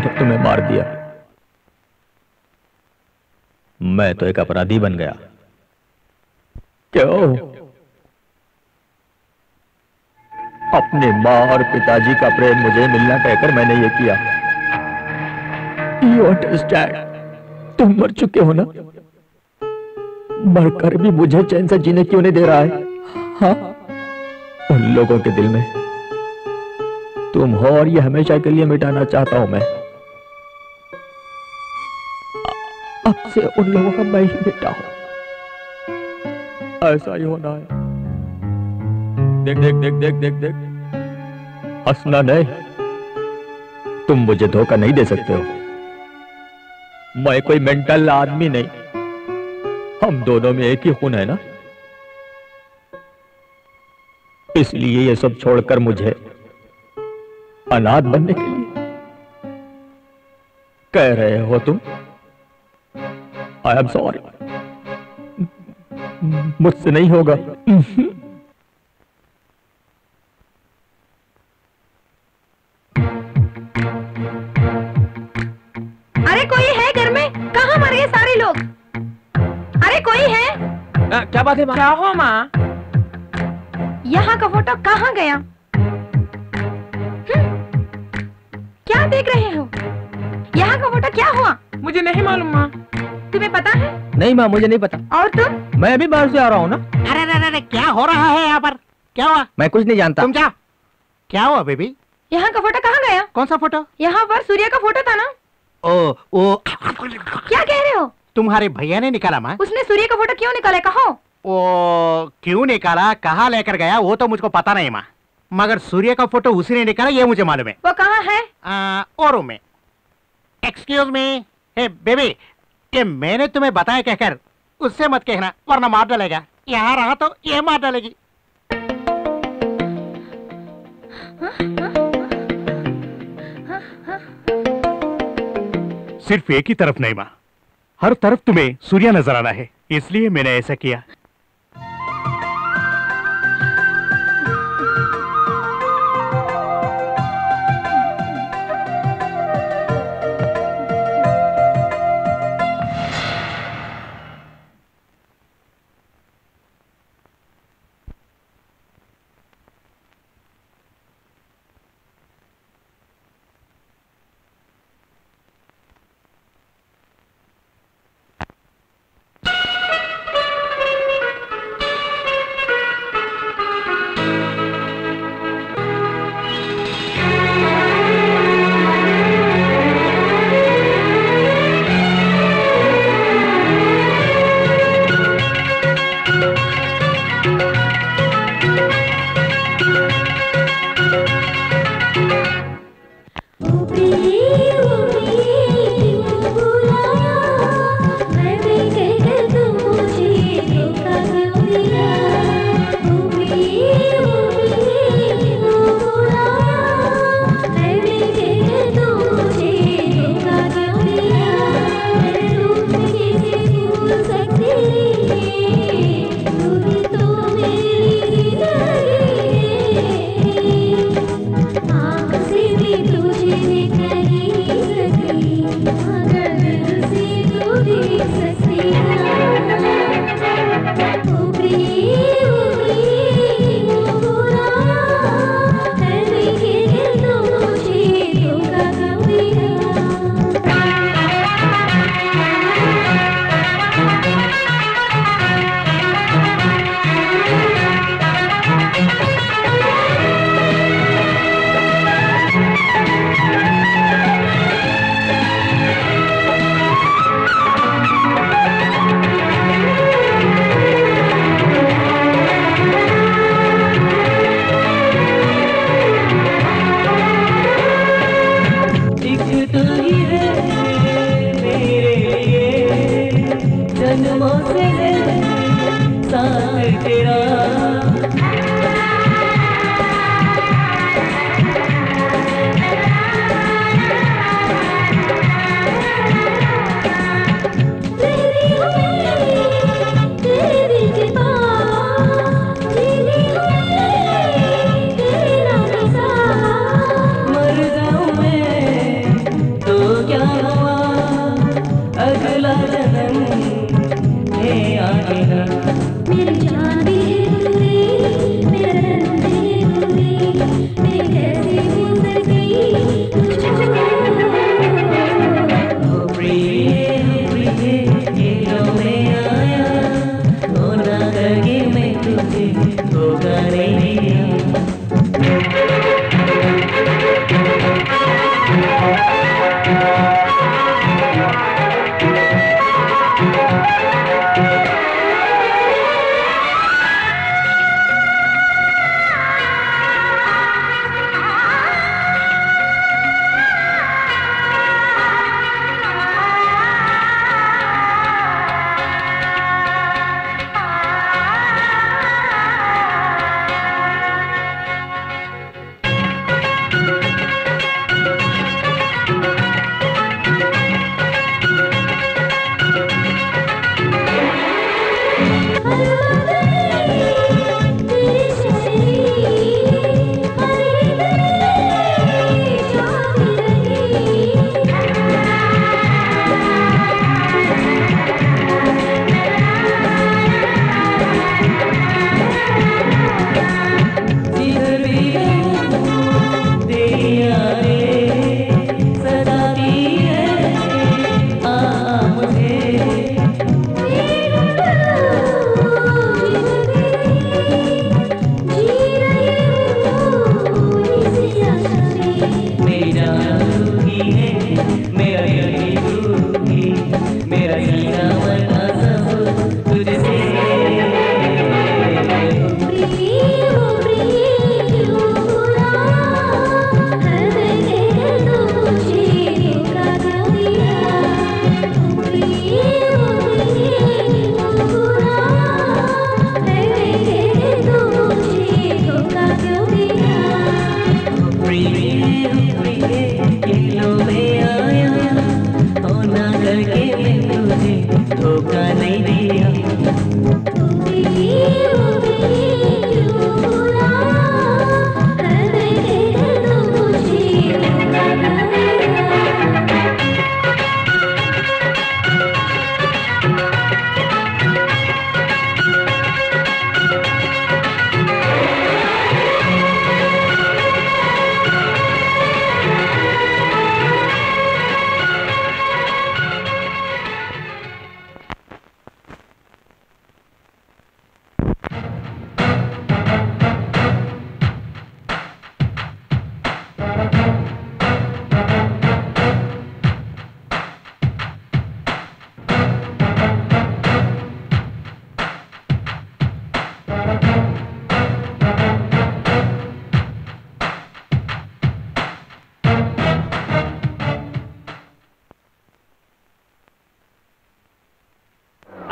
मैंने तुम्हें मार दिया। मैं तो एक अपराधी बन गया। क्यों? अपने माँ और पिताजी का प्रेम मुझे मिलना कहकर मैंने ये किया। यू अंडरस्टैंड तुम मर चुके हो ना? मरकर भी मुझे चैन से जीने क्यों नहीं दे रहा है? हाँ? उन लोगों के दिल में। तुम हो और ये हमेशा के लिए मिटाना चाहता हूँ मैं। अब से उन लोगों का मैं ही बेटा हूँ। ऐसा ही होना है। देख देख देख देख देख देख। हंसना नहीं। तुम मुझे धोखा नहीं दे सकते हो। मैं कोई मेंटल आदमी नहीं। हम दोनों में एक ही खून है ना? इसलिए ये सब छोड़कर मुझे अनाथ बनने के लिए कह रहे हो तुम? आई एम सॉरी मुझसे नहीं होगा। अरे कोई है घर में? कहा मर गए सारे लोग? अरे कोई है? आ, क्या बात है माँ? क्या हो माँ? यहाँ का फ़ोटो कहाँ गया? हम्म, क्या देख रहे हो? यहाँ का फ़ोटो क्या हुआ? मुझे नहीं मालूम माँ। तुम्हें पता है? नहीं माँ मुझे नहीं पता। और तुम? मैं अभी बाहर से आ रहा हूँ ना। अरे अरे अरे क्या हो रहा है यहाँ पर? क्या हुआ? मैं कुछ नहीं जानता। तुम जा क्या हुआ बेबी? यहाँ का फ़ोटो कहाँ गया? कौन सा फ़ोटो? यहाँ पर सूर्य का फ़ोटो था ना? ओ ओ। क्या कह रहे हो? तुम्हारे भैया ने निकाला माँ? उसने सूर्य का फ़ोटो क्यों निकाला कहो? ओ क्यों निकाला कहाँ लेकर गया वो तो मुझको पता नहीं माँ। मगर सूर्य का फ़ोटो उसी ने निकाला ये मुझे मालूम है। वो कहाँ है? आ, और में। एक्सक्यूज मी हे बेबी ये मैंने तुम्हें बताया कहकर उससे मत कहना, वरना मार डालेगा। यहाँ रहा तो ये मार डालेगी। सिर्फ़ एक ही तरफ़ नहीं माँ, हर तरफ़ तुम्हें सूर्य नज़र आना है, इसलिए मैंने ऐसा किया।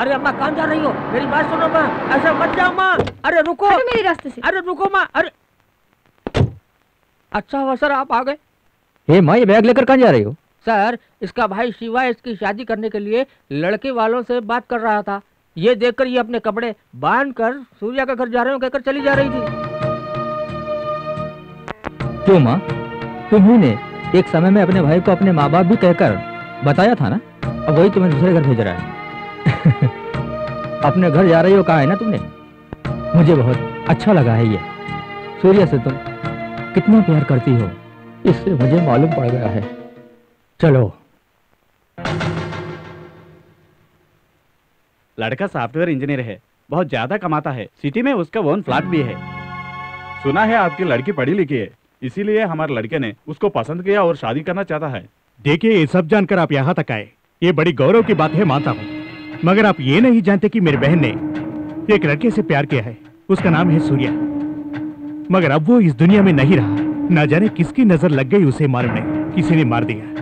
अरे अम्मा कहाँ जा रही हो। मेरी बात सुनो माँ। ऐसा मत जाओ माँ। अरे रुको। अरे मेरे रास्ते से। अरे रुको माँ। अरे। अच्छा हुआ सर आप आ गए। हे माँ ये बैग लेकर कहाँ जा रही हो? सर इसका भाई शिवा इसकी शादी करने के लिए लड़के वालों से बात कर रहा था। ये देखकर ये अपने कपड़े बाँध कर सूर्या का घर जा रहे हो कहकर चली जा रही थी। क्यों माँ? तुम्ही ने एक समय में अपने भाई को अपने माँ बाप भी कहकर बताया था ना? अब वही तुम्हें दूसरे घर भेज रहा है। अपने घर जा रही हो? कहा है ना तुमने? मुझे बहुत अच्छा लगा है ये। सूर्य से तुम कितना प्यार करती हो, इससे मुझे मालूम पड़ गया है। चलो। लड़का सॉफ्टवेयर इंजीनियर है, बहुत ज़्यादा कमाता है। सिटी में उसका वन फ्लैट भी है। सुना है आपकी लड़की पढ़ी लिखी है, इसीलिए हमारे लड़के ने उसको पसंद किया और शादी करना चाहता है। देखिए, ये सब जानकर आप यहाँ तक आए। ये बड़ी गौरव की बात है, मानता हूँ। मगर आप ये नहीं जानते कि मेरी बहन ने एक लड़के से प्यार किया है। उसका नाम है सूर्या। मगर अब वो इस दुनिया में नहीं रहा। ना जाने किसकी नज़र लग गई उसे मारने किसी ने मार दिया।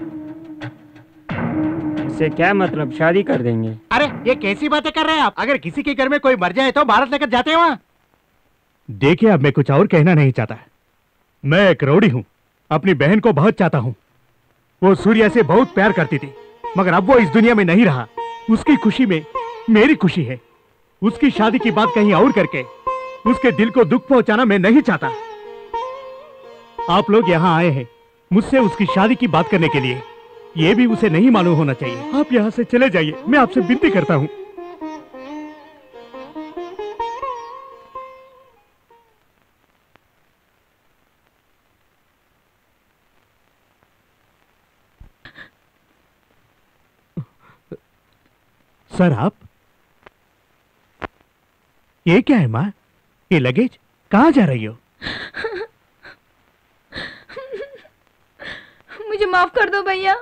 इससे क्या मतलब? शादी कर देंगे। अरे ये कैसी बातें कर रहे हैं आप? अगर किसी के घर में कोई मर जाए तो भारत लेकर जाते हैं वहाँ। देखिए अब मैं कुछ और कहना नहीं चाहता। मैं एक रोड़ी हूँ। अपनी बहन को बहुत चाहता हूँ। वो सूर्या से बहुत प्यार करती थी। मगर अब वो इस दुनिया में नहीं रहा। उसकी खुशी में मेरी खुशी है। उसकी शादी की बात कहीं और करके, उसके दिल को दुख पहुंचाना मैं नहीं चाहता। आप लोग यहाँ आए हैं मुझसे उसकी शादी की बात करने के लिए। ये भी उसे नहीं मालूम होना चाहिए। आप यहाँ से चले जाइए, मैं आपसे विनती करता हूँ। सर आप? ये क्या है माँ? ये लगेज? कहाँ जा रही हो? मुझे माफ़ कर दो भैया।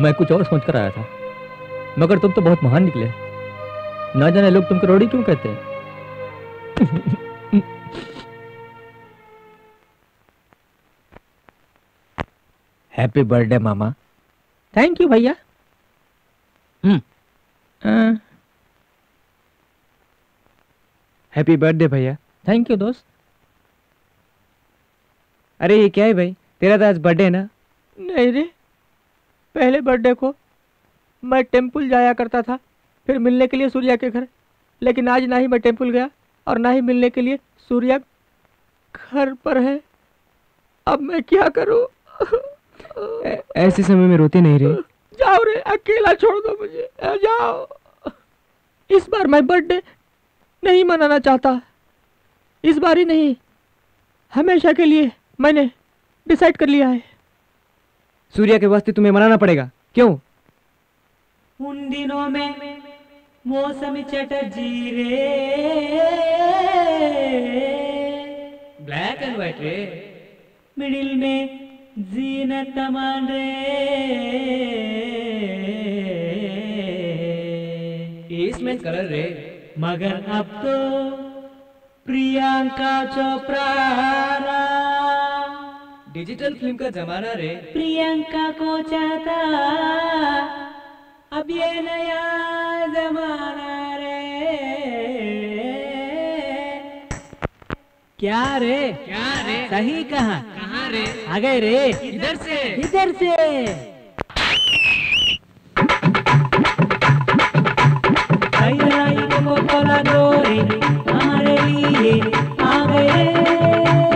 मैं कुछ और सोच कर आया था। मगर तुम तो बहुत महान निकले। ना जाने लोग तुमको रोड़ी क्यों कहते हैं? हैप्पी बर्थडे मामा थैंक यू भैया हैप्पी बर्थडे भैया थैंक यू दोस्त अरे ये क्या है भाई? तेरा तो आज बर्थडे है ना? नहीं रे। पहले बर्थडे को मैं टेंपल जाया करता था फिर मिलने के लिए सूर्या के घर। लेकिन आज ना ही मैं टेंपल गया और ना ही मिलने के लिए सूर्या घर पर है। अब मैं क्या करूँ? ऐसे समय में रोते नहीं रहे। जाओ रे अकेला छोड़ दो मुझे। जाओ। इस बार मैं बर्थडे नहीं मनाना चाहता। इस बार ही नहीं हमेशा के लिए मैंने डिसाइड कर लिया है। सूर्या के वास्ते तुम्हें मनाना पड़ेगा। क्यों? उन दिनों में मौसम चटर्जी रे। ब्लैक एंड व्हाइट रे। मिडिल में जीनत रे इसमें कलर रे। मगर अब तो प्रियंका चोपड़ा डिजिटल फ़िल्म का जमाना रे। प्रियंका को चाहता अब ये नया जमाना रे। क्या रे? क्या रे? सही कहा। रे आ गए रे इधर से इधर से को हमारे लिए आ गए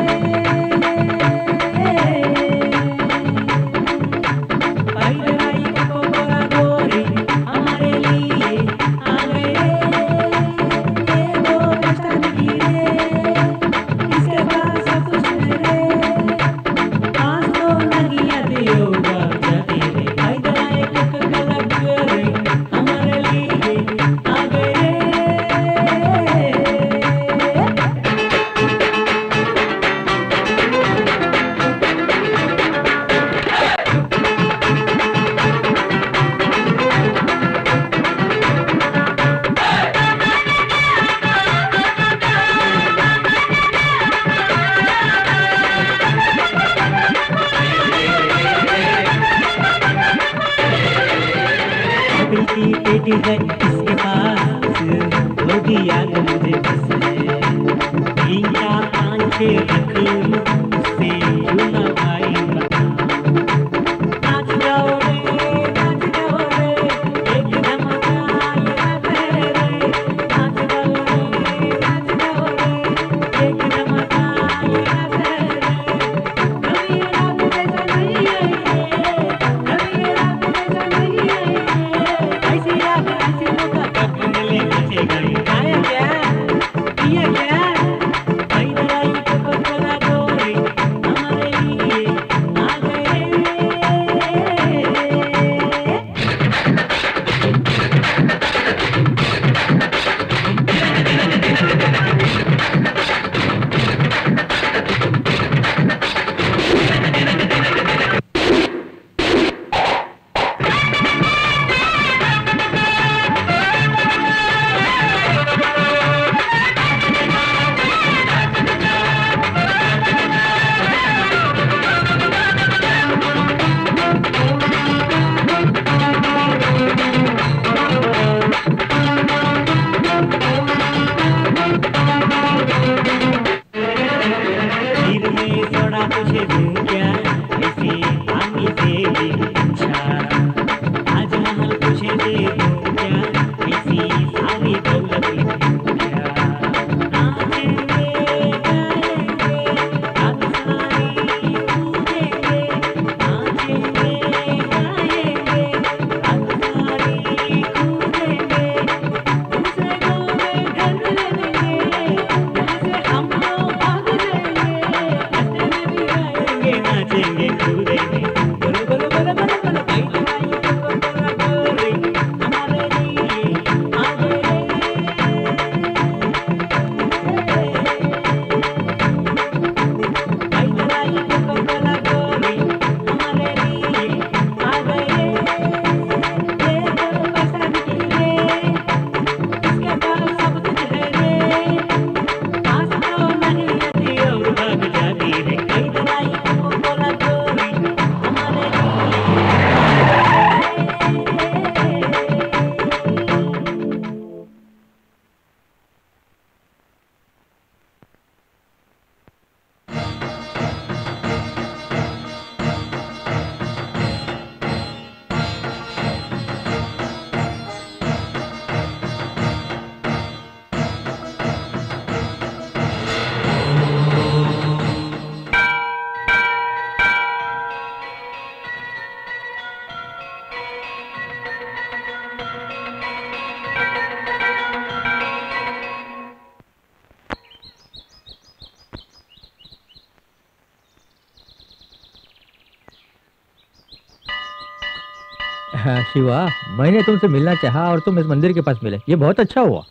शिवा मैंने तुमसे मिलना चाहा और तुम इस मंदिर के पास मिले। ये बहुत अच्छा हुआ।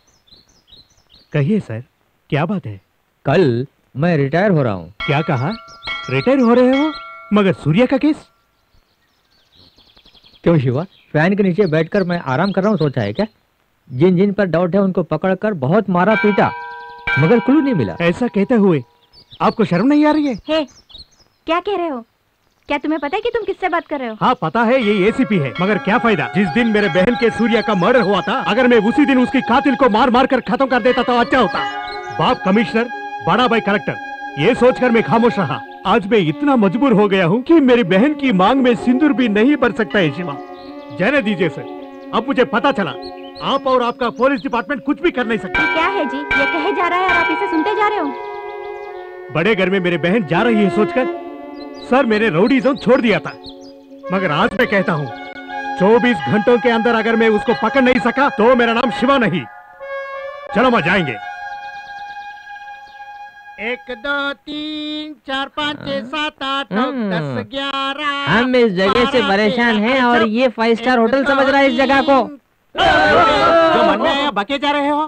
कहिए सर क्या बात है? कल मैं रिटायर हो रहा हूँ। क्या कहा? रिटायर हो रहे हो? मगर सूर्य का केस? क्यों शिवा? फ़ैन के नीचे बैठकर मैं आराम कर रहा हूँ सोचा है क्या? जिन जिन पर डाउट है उनको पकड़कर बहुत मारा पीटा। मगर क्लू नहीं मिला। ऐसा कहते हुए आपको शर्म नहीं आ रही है? हे, क्या कह रहे हो? क्या तुम्हें पता है कि तुम किससे बात कर रहे हो? हाँ पता है ये एसीपी है। मगर क्या फ़ायदा? जिस दिन मेरे बहन के सूर्या का मर्डर हुआ था अगर मैं उसी दिन उसकी कातिल को मार मार कर खत्म कर देता तो अच्छा होता। बाप कमिश्नर बड़ा भाई कलेक्टर ये सोचकर मैं खामोश रहा। आज मैं इतना मजबूर हो गया हूँ की मेरी बहन की मांग में सिंदूर भी नहीं भर सकता है शिमा जाने दीजिए सर अब मुझे पता चला आप और आपका पुलिस डिपार्टमेंट कुछ भी कर नहीं सकते। क्या है जी? ये कहे जा रहा है और आप इसे सुनते जा रहे हो? बड़े घर में मेरे बहन जा रही है सोचकर। सर मैंने रोडीजम छोड़ दिया था। मगर आज मैं कहता हूँ 24 घंटों के अंदर अगर मैं उसको पकड़ नहीं सका तो मेरा नाम शिवा नहीं। चलो मैं जाएँगे। एक दो तीन चार पाँच छह सात आठ दस ग्यारह हम इस जगह से परेशान हैं और ये फाइव स्टार होटल समझ रहा है इस जगह को। जो मन में आया बके जा रहे हो?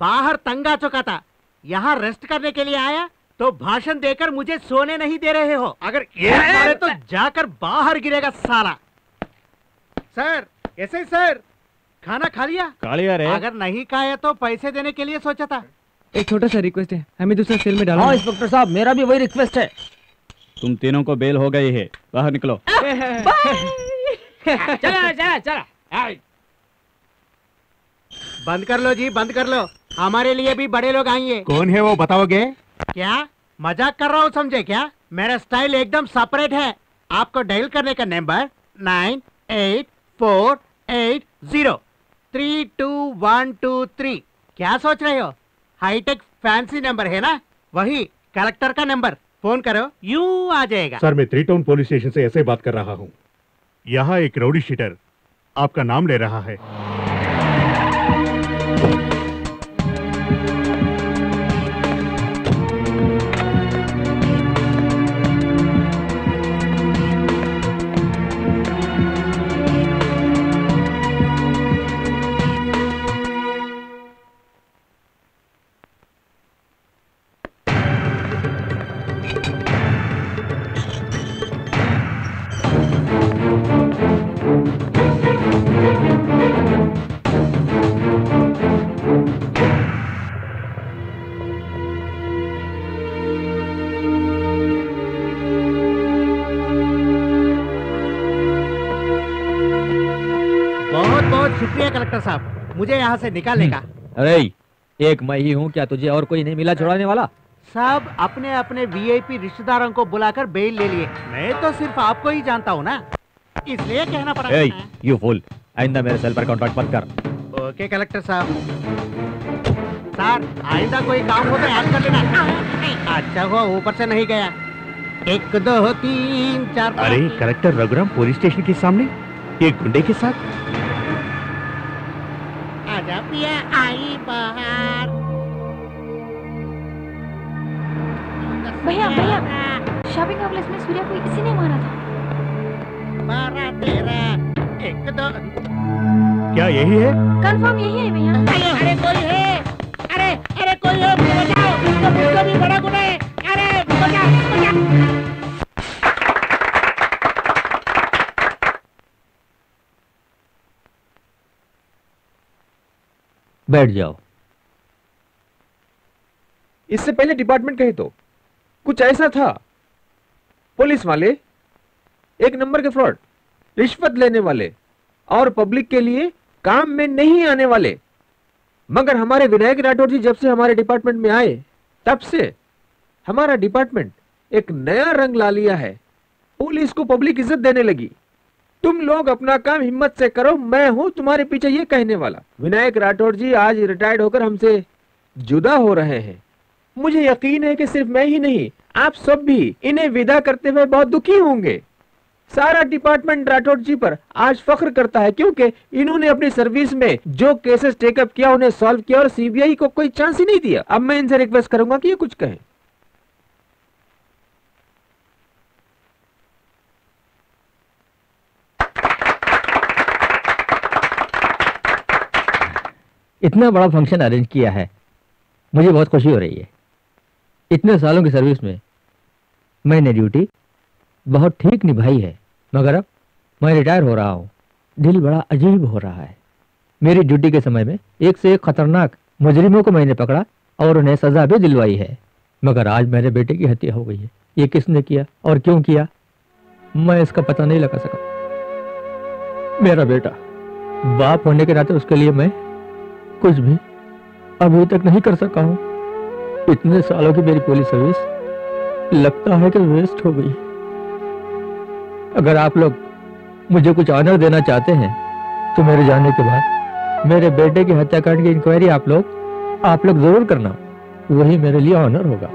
बाहर तंगा चुका था। यहाँ रेस्ट करने के लिए आया तो भाषण देकर मुझे सोने नहीं दे रहे हो। अगर ये मारे तो जाकर बाहर गिरेगा साला। सर कैसे सर? खाना खा लिया? खा लिया रे। अगर नहीं खाया तो पैसे देने के लिए सोचा था। एक छोटा सा रिक्वेस्ट है। हमें दूसरा सेल में डालो हाँ इंस्पेक्टर साहब मेरा भी वही रिक्वेस्ट है। तुम तीनों को बेल हो गई है। बाहर निकलो। चला चला। चला बंद कर लो जी बंद कर लो। हमारे लिए भी बड़े लोग आएँगे। कौन है वो बताओगे? क्या? मज़ाक कर रहा हूँ, समझे क्या? मेरा स्टाइल एकदम सेपरेट है। आपको डायल करने का number nine eight four eight zero three two one two three क्या सोच रहे हो? हाईटेक फैंसी नंबर है ना? वही कलेक्टर का नंबर फ़ोन करो, यू आ जाएगा। सर मैं थ्री टाउन पुलिस स्टेशन से ऐसे बात कर रहा हूँ। यहाँ एक रौडी शीटर आपका नाम ले रहा है। यहाँ से निकालने का अरे एक मैं ही हूँ क्या तुझे और कोई नहीं मिला छुड़ाने वाला? सब अपने अपने वीआईपी रिश्तेदारों को बुलाकर बेल ले लिए। मैं तो सिर्फ़ आपको ही जानता हूँ ना। इसलिए कहना पड़ा ए, यू फूल आइंदा मेरे सेल पर कॉन्ट्रैक्ट मत कर। ओके कलेक्टर साहब। सर आइंदा कोई काम हो तो याद कर लेना। अच्छा हुआ ऊपर से नहीं गया। एक दो तीन चार अरे कलेक्टर रघुराम पुलिस स्टेशन के सामने? एक गुंडे के साथ? पिया आई बाहर भैया भैया। शॉपिंग कॉम्प्लेक्स में सूर्या को इसी ने मारा था। मारा तेरा एक दो। क्या यही है? कंफर्म यही है भैया। अरे अरे कोई है। अरे अरे कोई है बचाओ इसको भी बड़ा गुना है। अरे बचाओ बचाओ बैठ जाओ। इससे पहले डिपार्टमेंट कहे तो कुछ ऐसा था। पुलिस वाले, एक नंबर के फ्रॉड रिश्वत लेने वाले और पब्लिक के लिए काम में नहीं आने वाले। मगर हमारे विनायक राठौर जी जब से हमारे डिपार्टमेंट में आए, तब से हमारा डिपार्टमेंट एक नया रंग ला लिया है। पुलिस को पब्लिक इज़्ज़त देने लगी। तुम लोग अपना काम हिम्मत से करो, मैं हूँ तुम्हारे पीछे ये कहने वाला। विनायक राठौर जी आज रिटायर्ड होकर हमसे जुदा हो रहे हैं। मुझे यकीन है कि सिर्फ़ मैं ही नहीं, आप सब भी इन्हें विदा करते हुए बहुत दुखी होंगे। सारा डिपार्टमेंट राठौर जी पर आज फख्र करता है, क्योंकि इन्होंने अपनी सर्विस में जो केसेस टेकअप किया, उन्हें सॉल्व किया और सीबीआई को कोई चांस ही नहीं दिया। अब मैं इनसे रिक्वेस्ट करूँगा कि ये कुछ कहें। इतना बड़ा फ़ंक्शन अरेंज किया है। मुझे बहुत खुशी हो रही है। इतने सालों की सर्विस में मैंने ड्यूटी बहुत ठीक निभाई है, मगर अब मैं रिटायर हो रहा हूँ। दिल बड़ा अजीब हो रहा है। मेरी ड्यूटी के समय में एक से एक खतरनाक मुजरिमों को मैंने पकड़ा और उन्हें सजा भी दिलवाई है। मगर आज मेरे बेटे की हत्या हो गई है। ये किसने किया और क्यों किया, मैं इसका पता नहीं लगा सका। मेरा बेटा बाप होने के नाते उसके लिए मैं कुछ भी अभी तक नहीं कर सका हूँ। इतने सालों की मेरी पुलिस सर्विस लगता है कि वेस्ट हो गई। अगर आप लोग मुझे कुछ ऑनर देना चाहते हैं तो मेरे जाने के बाद मेरे बेटे की हत्याकांड की इंक्वायरी आप लोग आप लोग ज़रूर करना। वही मेरे लिए ऑनर होगा।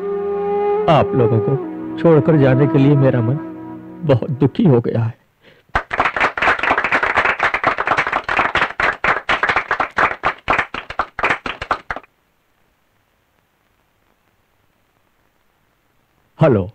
आप लोगों को छोड़कर जाने के लिए मेरा मन बहुत दुखी हो गया है। हेलो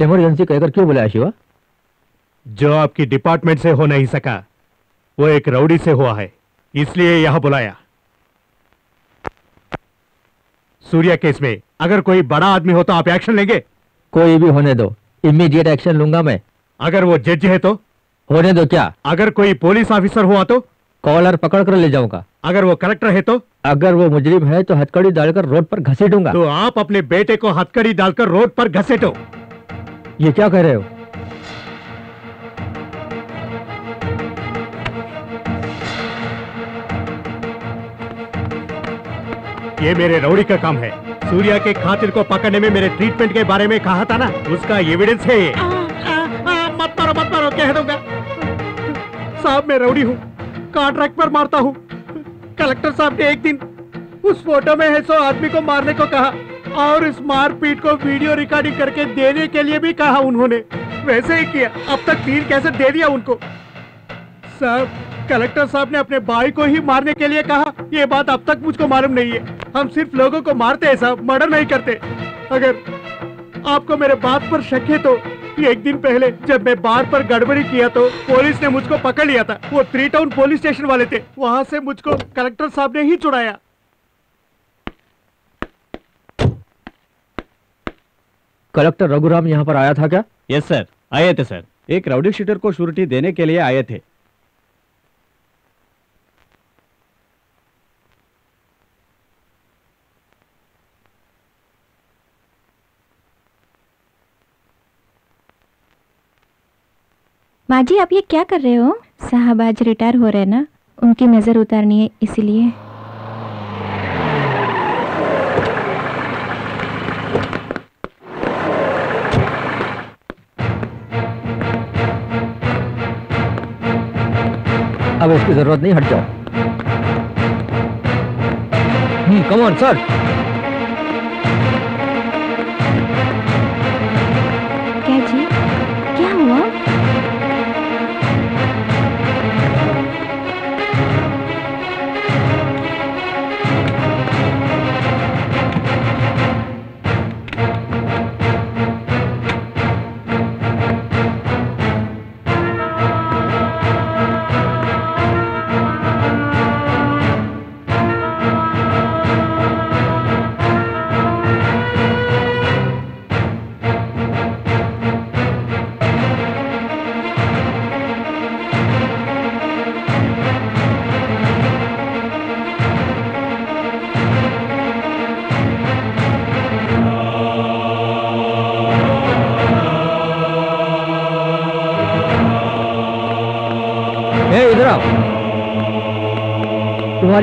इमरजेंसी कहकर क्यों बुलाया शिवा? जो आपकी डिपार्टमेंट से हो नहीं सका। वो एक राउडी से हुआ है इसलिए यहाँ बुलाया। सूर्या केस में अगर कोई बड़ा आदमी हो तो आप एक्शन लेंगे? कोई भी होने दो इमीडिएट एक्शन लूँगा मैं। अगर वो जज है तो? होने दो क्या? अगर कोई पुलिस ऑफिसर हुआ तो? कॉलर पकड़ कर ले जाऊँगा। अगर वो कलेक्टर है तो? अगर वो मुजरिम है तो हथकड़ी डालकर रोड पर घसीटूँगा। तो आप अपने बेटे को हथकड़ी डालकर रोड पर घसीटो। ये क्या कह रहे हो? ये मेरे रौड़ी का काम है। सूर्या के खातिर को पकड़ने में मेरे ट्रीटमेंट के बारे में कहा था ना? उसका एविडेंस है ये। मत मारो मत मारो, कह दूँगा। साहब, मैं रौड़ी हूँ। कॉन्ट्रैक्ट पर मारता हूँ। कलेक्टर साहब ने एक दिन उस फ़ोटो में है सो आदमी को मारने को कहा और इस मारपीट को वीडियो रिकॉर्डिंग करके देने के लिए भी कहा उन्होंने। वैसे ही किया। अब तक तीन कैसे दे दिया उनको? साहब कलेक्टर साहब ने अपने भाई को ही मारने के लिए कहा। ये बात अब तक मुझको मालूम नहीं है। हम सिर्फ़ लोगों को मारते हैं साहब मर्डर नहीं करते। अगर आपको मेरे बात पर शक है तो एक दिन पहले जब मैं बार पर गड़बड़ी किया तो पुलिस ने मुझको पकड़ लिया था। वो थ्री टाउन पुलिस स्टेशन वाले थे। वहाँ से मुझको कलेक्टर साहब ने ही छुड़ाया कलेक्टर रघुराम यहाँ पर आया था क्या? यस सर आए थे सर एक राउडी शीटर को श्योरिटी देने के लिए आए थे। माँ जी आप ये क्या कर रहे हो? साहब आज रिटायर हो रहे हैं ना? उनकी नज़र उतारनी है, इसीलिए। अब इसकी ज़रूरत नहीं, हट जाओ। हम्म कम ऑन सर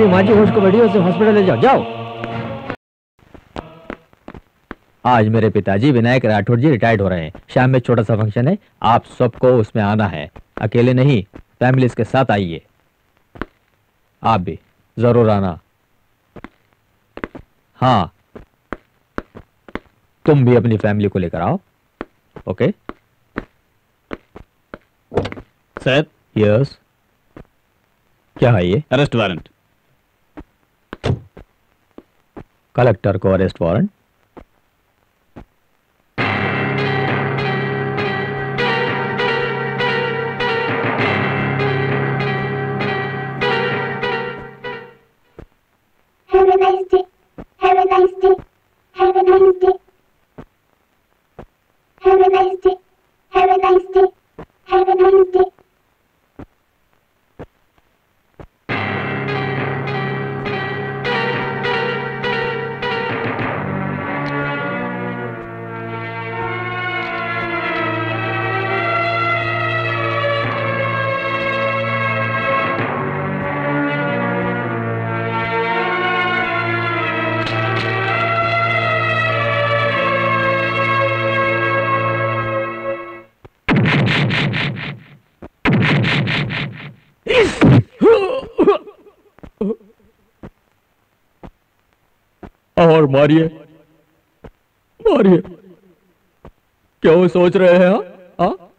तुम्हारी माँ को बढ़ी उसे हॉस्पिटल ले जाओ जाओ। आज मेरे पिताजी विनायक राठौर जी रिटायर्ड हो रहे हैं। शाम में छोटा सा फ़ंक्शन है। आप सबको उसमें आना है। अकेले नहीं फैमिलीज़ के साथ आइए। आप भी ज़रूर आना। हाँ। तुम भी अपनी फैमिली को लेकर आओ। ओके सर यस क्या है ये? अरेस्ट वारंट कलेक्टर को अरेस्ट वारंट मारिए। मारिए। क्यों सोच रहे हैं हाँ? हाँ?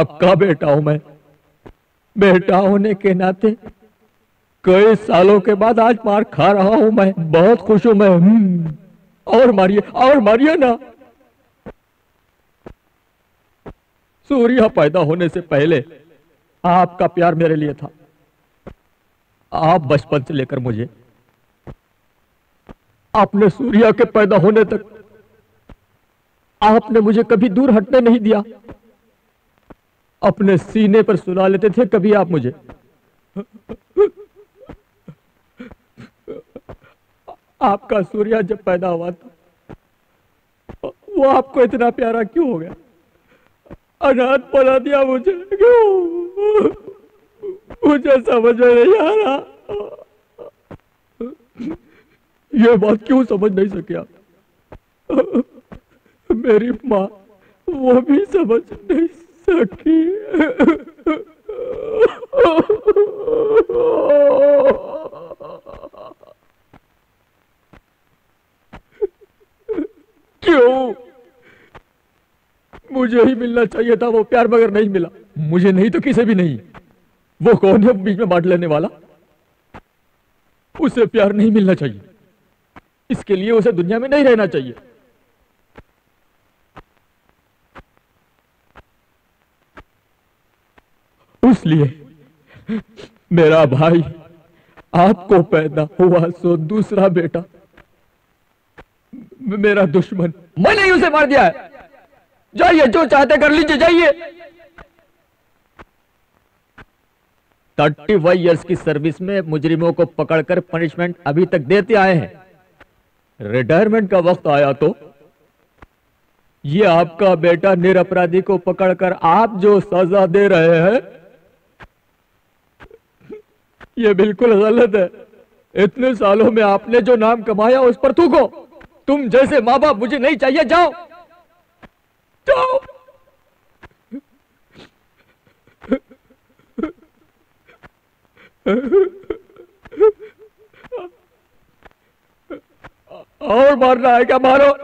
आपका बेटा हूँ मैं। बेटा होने के नाते कई सालों के बाद आज मार खा रहा हूँ मैं। बहुत खुश हूँ मैं। हम्म। और मारिए और मारिए ना। सूर्या पैदा होने से पहले आपका प्यार मेरे लिए था। आप बचपन से लेकर मुझे आपने सूर्या के पैदा होने तक आपने मुझे कभी दूर हटने नहीं दिया। अपने सीने पर सुला लेते थे कभी आप मुझे। आपका सूर्या जब पैदा हुआ था, वो आपको इतना प्यारा क्यों हो गया? अनाथ बना दिया मुझे। क्यों? मुझे समझ में नहीं आ रहा। ये बात क्यों समझ नहीं सके आप? मेरी माँ, वो भी समझ नहीं सकी। क्यों? मुझे ही मिलना चाहिए था, वो प्यार मगर नहीं मिला। मुझे नहीं तो किसे भी नहीं। वो कौन है बीच में बांट लेने वाला? उसे प्यार नहीं मिलना चाहिए। इसके लिए उसे दुनिया में नहीं रहना चाहिए। इसलिए मेरा भाई आपको पैदा हुआ सो दूसरा बेटा। मेरा दुश्मन मैंने ही उसे मार दिया है। जाइए, जो चाहते कर लीजिए, जाइए। थर्टी फाइव ईयर्स की सर्विस में मुजरिमों को पकड़कर पनिशमेंट अभी तक देते आए हैं। रिटायरमेंट का वक्त आया तो? ये आपका बेटा निरपराधी को पकड़कर आप जो सजा दे रहे हैं, ये बिल्कुल गलत है। इतने सालों में आपने जो नाम कमाया उस पर थूको। तुम जैसे माँ बाप मुझे नहीं चाहिए, जाओ। जाओ। और मारना है क्या, मारो?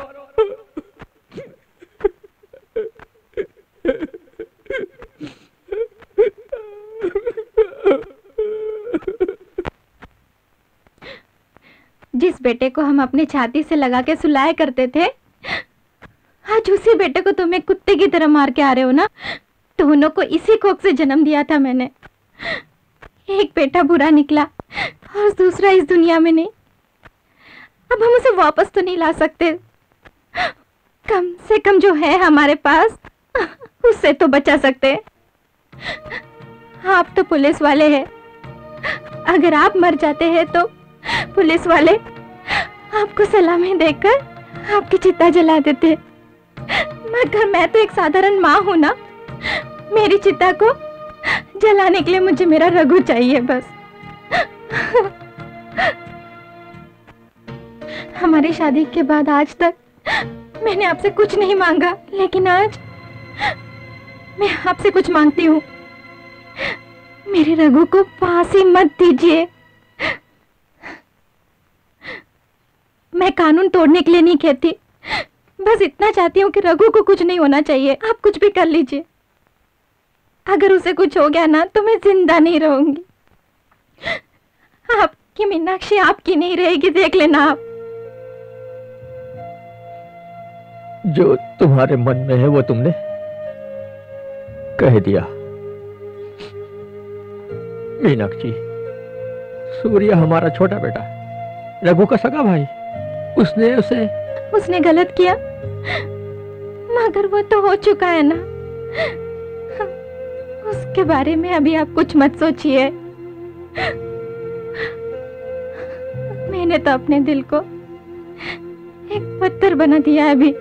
जिस बेटे को हम अपनी छाती से लगा के सुलाया करते थे, आज उसी बेटे को तुम्हें कुत्ते की तरह मार के आ रहे हो ना? दोनों को इसी कोख से जन्म दिया था मैंने। एक बेटा बुरा निकला और दूसरा इस दुनिया में नहीं। अब हम उसे वापस तो नहीं ला सकते। कम से कम जो है हमारे पास, उससे तो बचा सकते। आप तो पुलिस वाले हैं। अगर आप मर जाते हैं तो पुलिस वाले आपको सलामी देकर आपकी चिता जला देते। मगर मैं तो एक साधारण माँ हूँ ना। मेरी चिता को जलाने के लिए मुझे मेरा रघु चाहिए बस। हमारी शादी के बाद आज तक मैंने आपसे कुछ नहीं मांगा, लेकिन आज मैं आपसे कुछ मांगती हूँ। मेरे रघु को फांसी मत दीजिए। मैं कानून तोड़ने के लिए नहीं कहती। बस इतना चाहती हूँ कि रघु को कुछ नहीं होना चाहिए। आप कुछ भी कर लीजिए। अगर उसे कुछ हो गया ना तो मैं ज़िंदा नहीं रहूँगी। आपकी मीनाक्षी आपकी नहीं रहेगी, देख लेना आप। जो तुम्हारे मन में है, वो तुमने कह दिया। मीनाक्षी, सूर्य हमारा छोटा बेटा रघु का सगा भाई, उसने उसे उसने गलत किया। मगर वो तो हो चुका है ना। उसके बारे में अभी आप कुछ मत सोचिए। मैंने तो अपने दिल को एक पत्थर बना दिया अभी।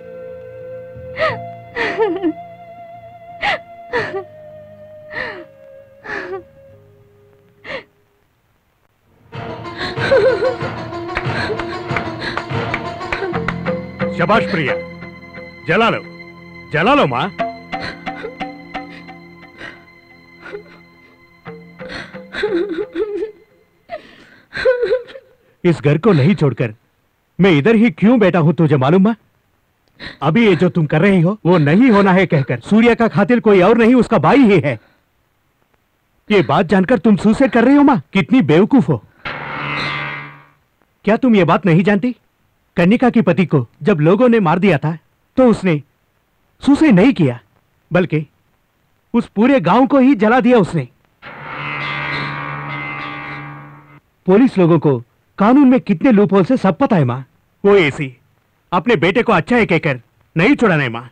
शबाश प्रिया जला लो जला लो माँ इस घर को नहीं छोड़कर मैं इधर ही क्यों बैठा हूँ तुझे मालूम है? अभी ये जो तुम कर रही हो, वो नहीं होना है कहकर। सूर्य का खातिर कोई और नहीं, उसका भाई ही है। ये बात जानकर तुम सुसाइड कर रही हो माँ? कितनी बेवकूफ़ हो। क्या तुम ये बात नहीं जानती? कन्निका के पति को जब लोगों ने मार दिया था तो उसने सुसाइड नहीं किया, बल्कि उस पूरे गाँव को ही जला दिया उसने। पुलिस लोगों को कानून में कितने लूपहोल से सब पता है माँ? वो ऐसी अपने बेटे को अच्छा है कहकर। नहीं छुड़ाना है माँ।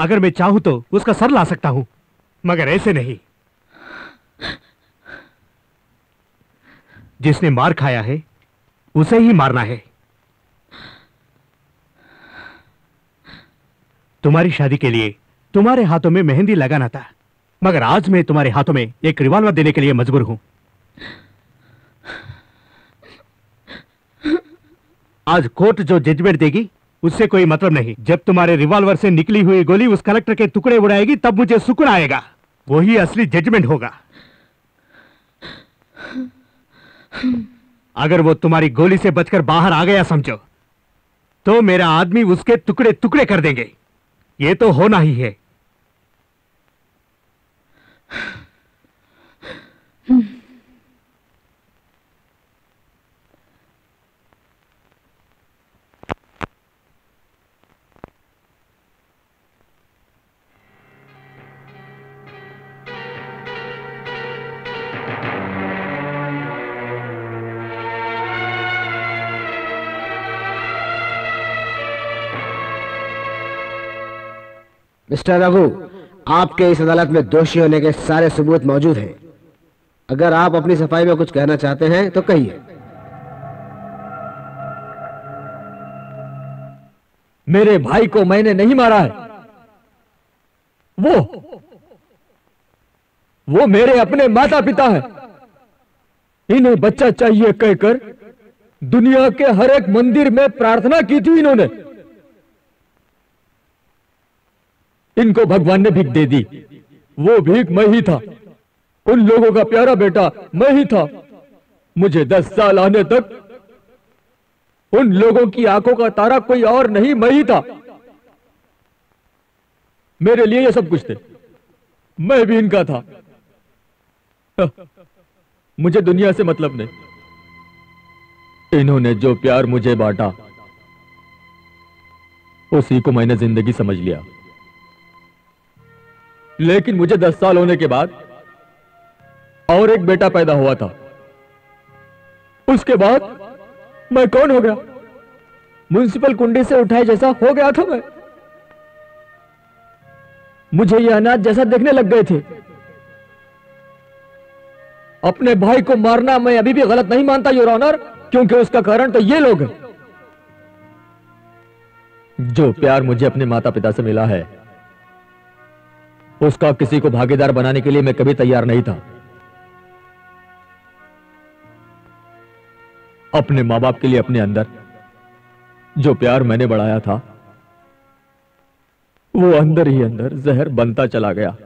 अगर मैं चाहूँ तो उसका सर ला सकता हूँ, मगर ऐसे नहीं। जिसने मार खाया है, उसे ही मारना है। तुम्हारी शादी के लिए तुम्हारे हाथों में मेहंदी लगाना था, मगर आज मैं तुम्हारे हाथों में एक रिवॉल्वर देने के लिए मजबूर हूँ। आज कोर्ट जो जजमेंट देगी, उससे कोई मतलब नहीं। जब तुम्हारे रिवॉल्वर से निकली हुई गोली उस कलेक्टर के टुकड़े उड़ाएगी, तब मुझे सुकून आएगा। वही असली जजमेंट होगा। अगर वो तुम्हारी गोली से बचकर बाहर आ गया, समझो तो मेरा आदमी उसके टुकड़े टुकड़े कर देंगे। ये तो होना ही है। मिस्टर रघु, आपके इस अदालत में दोषी होने के सारे सबूत मौजूद हैं। अगर आप अपनी सफ़ाई में कुछ कहना चाहते हैं तो कहिए। मेरे भाई को मैंने नहीं मारा है। वो वो मेरे अपने माता पिता है। इन्हें बच्चा चाहिए कहकर दुनिया के हर एक मंदिर में प्रार्थना की थी इन्होंने। इनको भगवान ने भीख दे दी। वो भीख मैं ही था। उन लोगों का प्यारा बेटा मैं ही था। मुझे दस साल आने तक उन लोगों की आँखों का तारा कोई और नहीं, मैं ही था। मेरे लिए ये सब कुछ थे। मैं भी इनका था। मुझे दुनिया से मतलब नहीं। इन्होंने जो प्यार मुझे बांटा, उसी को मैंने ज़िंदगी समझ लिया। लेकिन मुझे दस साल होने के बाद और एक बेटा पैदा हुआ था। उसके बाद मैं कौन हो गया? म्यूनिसिपल कुंडी से उठाए जैसा हो गया था मैं। मुझे यह अनाज जैसा देखने लग गए थे। अपने भाई को मारना मैं अभी भी गलत नहीं मानता योर ऑनर क्योंकि उसका कारण तो ये लोग हैं। जो प्यार मुझे अपने माता पिता से मिला है उसका किसी को भागीदार बनाने के लिए मैं कभी तैयार नहीं था। अपने माँ बाप के लिए अपने अंदर जो प्यार मैंने बढ़ाया था, वो अंदर ही अंदर जहर बनता चला गया।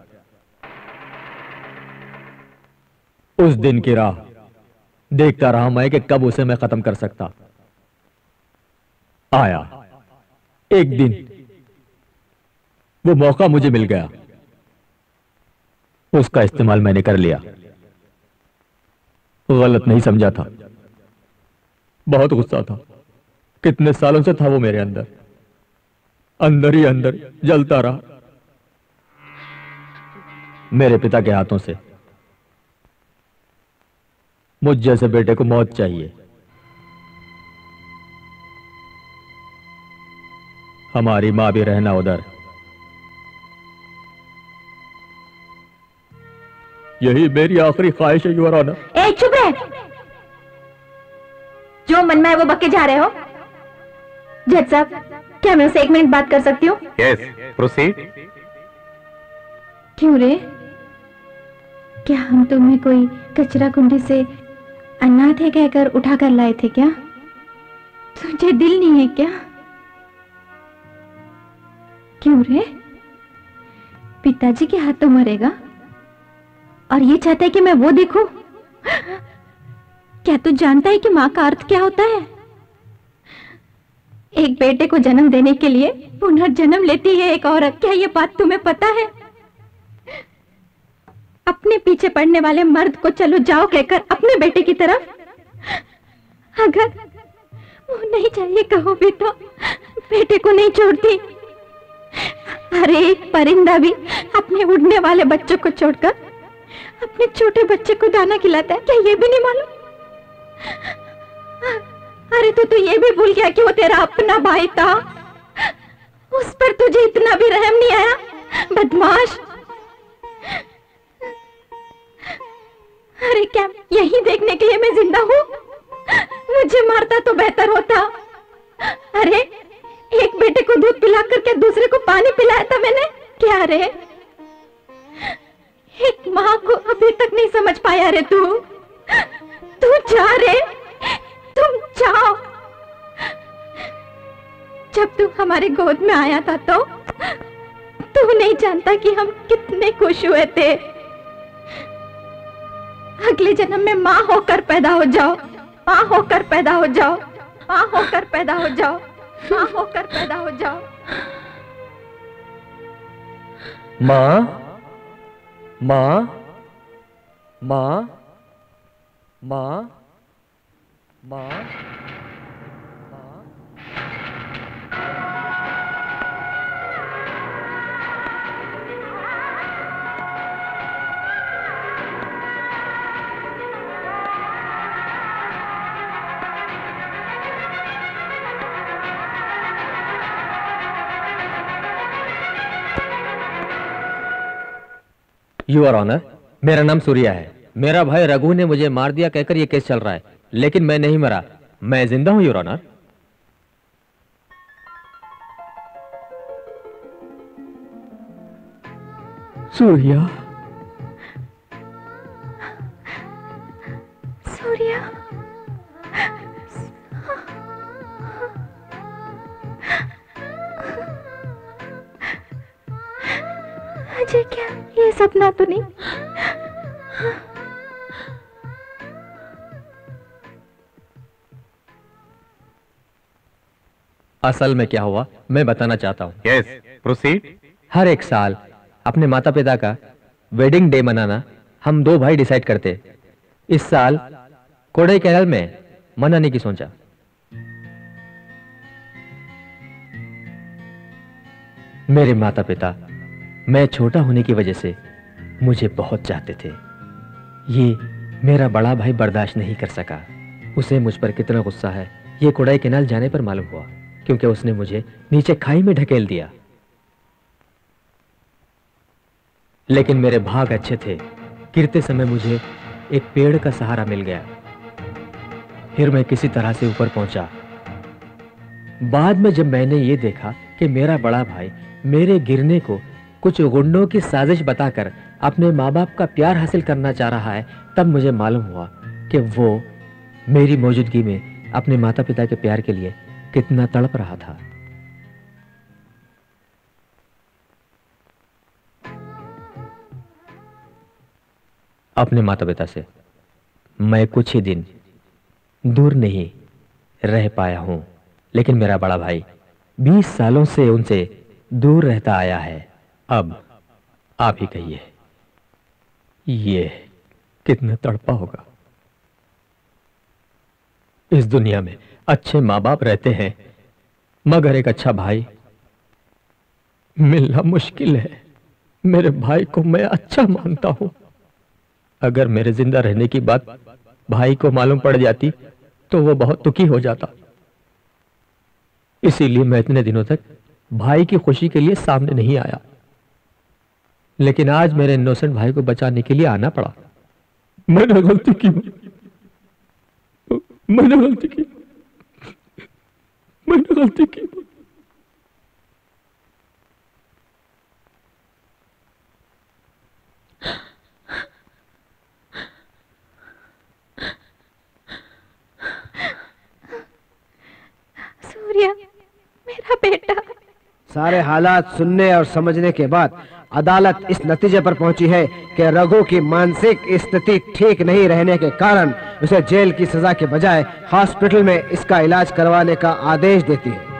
उस दिन की राह देखता रहा मैं कि कब उसे मैं खत्म कर सकता। आया। एक दिन वो मौका मुझे मिल गया। उसका इस्तेमाल मैंने कर लिया। गलत नहीं समझा था। बहुत गुस्सा था। कितने सालों से था वो मेरे अंदर। अंदर ही अंदर जलता रहा। मेरे पिता के हाथों से। मुझ जैसे बेटे को मौत चाहिए। हमारी माँ भी रहना उधर। यही मेरी आखिरी ख्वाहिश है ऑनर ए चुप रहे। जो मन में है वो बक्के जा रहे हो। जज साहब क्या मैं उससे एक मिनट बात कर सकती हूँ? यस प्रोसीड क्यों रे? क्या हम तुम्हें कोई कचरा कुंडी से अनाथ है कहकर उठा कर लाए थे क्या? तुझे दिल नहीं है क्या? क्यों रे? पिताजी के हाथ तो मरेगा? और ये चाहता है कि मैं वो देखूँ? क्या तू जानता है कि माँ का अर्थ क्या होता है? एक बेटे को जन्म देने के लिए पुनर्जन्म लेती है एक औरत। क्या ये बात तुम्हें पता है? अपने पीछे पड़ने वाले मर्द को चलो जाओ कहकर अपने बेटे की तरफ़। अगर वो नहीं चाहिए कहो भी तो बेटे को नहीं छोड़ती। अरे एक परिंदा भी अपने उड़ने वाले बच्चों को छोड़कर अपने छोटे बच्चे को दाना खिलाता है, क्या ये भी नहीं मालूम? अरे तू तो ये भी भूल गया कि वो तेरा अपना भाई था। उस पर तुझे इतना भी रहम नहीं आया? बदमाश। अरे क्या, यही देखने के लिए मैं ज़िंदा हूँ? मुझे मारता तो बेहतर होता। अरे, एक बेटे को दूध पिला करके दूसरे को पानी पिलाया था मैंने? क्या रे? एक माँ को अभी तक नहीं समझ पाया रे तू। तू जा रे। तुम जाओ। जब तू हमारे गोद में आया था तो तू नहीं जानता कि हम कितने खुश हुए थे। अगले जन्म में माँ होकर पैदा हो जाओ। माँ होकर पैदा हो जाओ। माँ होकर पैदा हो जाओ। माँ होकर पैदा हो जाओ। माँ? माँ माँ माँ माँ यू आर ऑनर मेरा नाम सूर्या है। मेरा भाई रघु ने मुझे मार दिया कहकर यह केस चल रहा है। लेकिन मैं नहीं मरा। मैं ज़िंदा हूँ यूर ऑनर सूर्या? सपना तो नहीं। असल में क्या हुआ मैं बताना चाहता हूँ। यस प्रोसीड हर एक साल अपने माता पिता का वेडिंग डे मनाना हम दो भाई डिसाइड करते। इस साल कोडे केरल में मनाने की सोचा। मेरे माता पिता मैं छोटा होने की वजह से मुझे बहुत चाहते थे। ये मेरा बड़ा भाई बर्दाश्त नहीं कर सका। उसे मुझ पर कितना गुस्सा है। ये कोडाई केनाल जाने पर मालूम हुआ, क्योंकि उसने मुझे नीचे खाई में ढकेल दिया। लेकिन मेरे भाग अच्छे थे। गिरते समय मुझे एक पेड़ का सहारा मिल गया। फिर मैं किसी तरह से ऊपर पहुँचा। बाद में जब मैंने ये देखा कि मेरा बड़ा भाई मेरे गिरने को कुछ गुंडों की साजिश बताकर अपने माँ बाप का प्यार हासिल करना चाह रहा है, तब मुझे मालूम हुआ कि वो मेरी मौजूदगी में अपने माता पिता के प्यार के लिए कितना तड़प रहा था। अपने माता पिता से, मैं कुछ ही दिन दूर नहीं रह पाया हूँ, लेकिन मेरा बड़ा भाई 20 सालों से उनसे दूर रहता आया है। अब आप ही कहिए, ये कितना तड़पा होगा? इस दुनिया में अच्छे माँ बाप रहते हैं, मगर एक अच्छा भाई मिलना मुश्किल है। मेरे भाई को मैं अच्छा मानता हूँ। अगर मेरे ज़िंदा रहने की बात भाई को मालूम पड़ जाती तो वो बहुत दुखी हो जाता। इसीलिए मैं इतने दिनों तक भाई की खुशी के लिए सामने नहीं आया। लेकिन आज मेरे इनोसेंट भाई को बचाने के लिए आना पड़ा। मैंने गलती की। मैंने गलती की। मैंने गलती की। सूर्या मेरा बेटा। सारे हालात सुनने और समझने के बाद अदालत इस नतीजे पर पहुँची है कि रघु की मानसिक स्थिति ठीक नहीं रहने के कारण उसे जेल की सजा के बजाय हॉस्पिटल में इसका इलाज करवाने का आदेश देती है।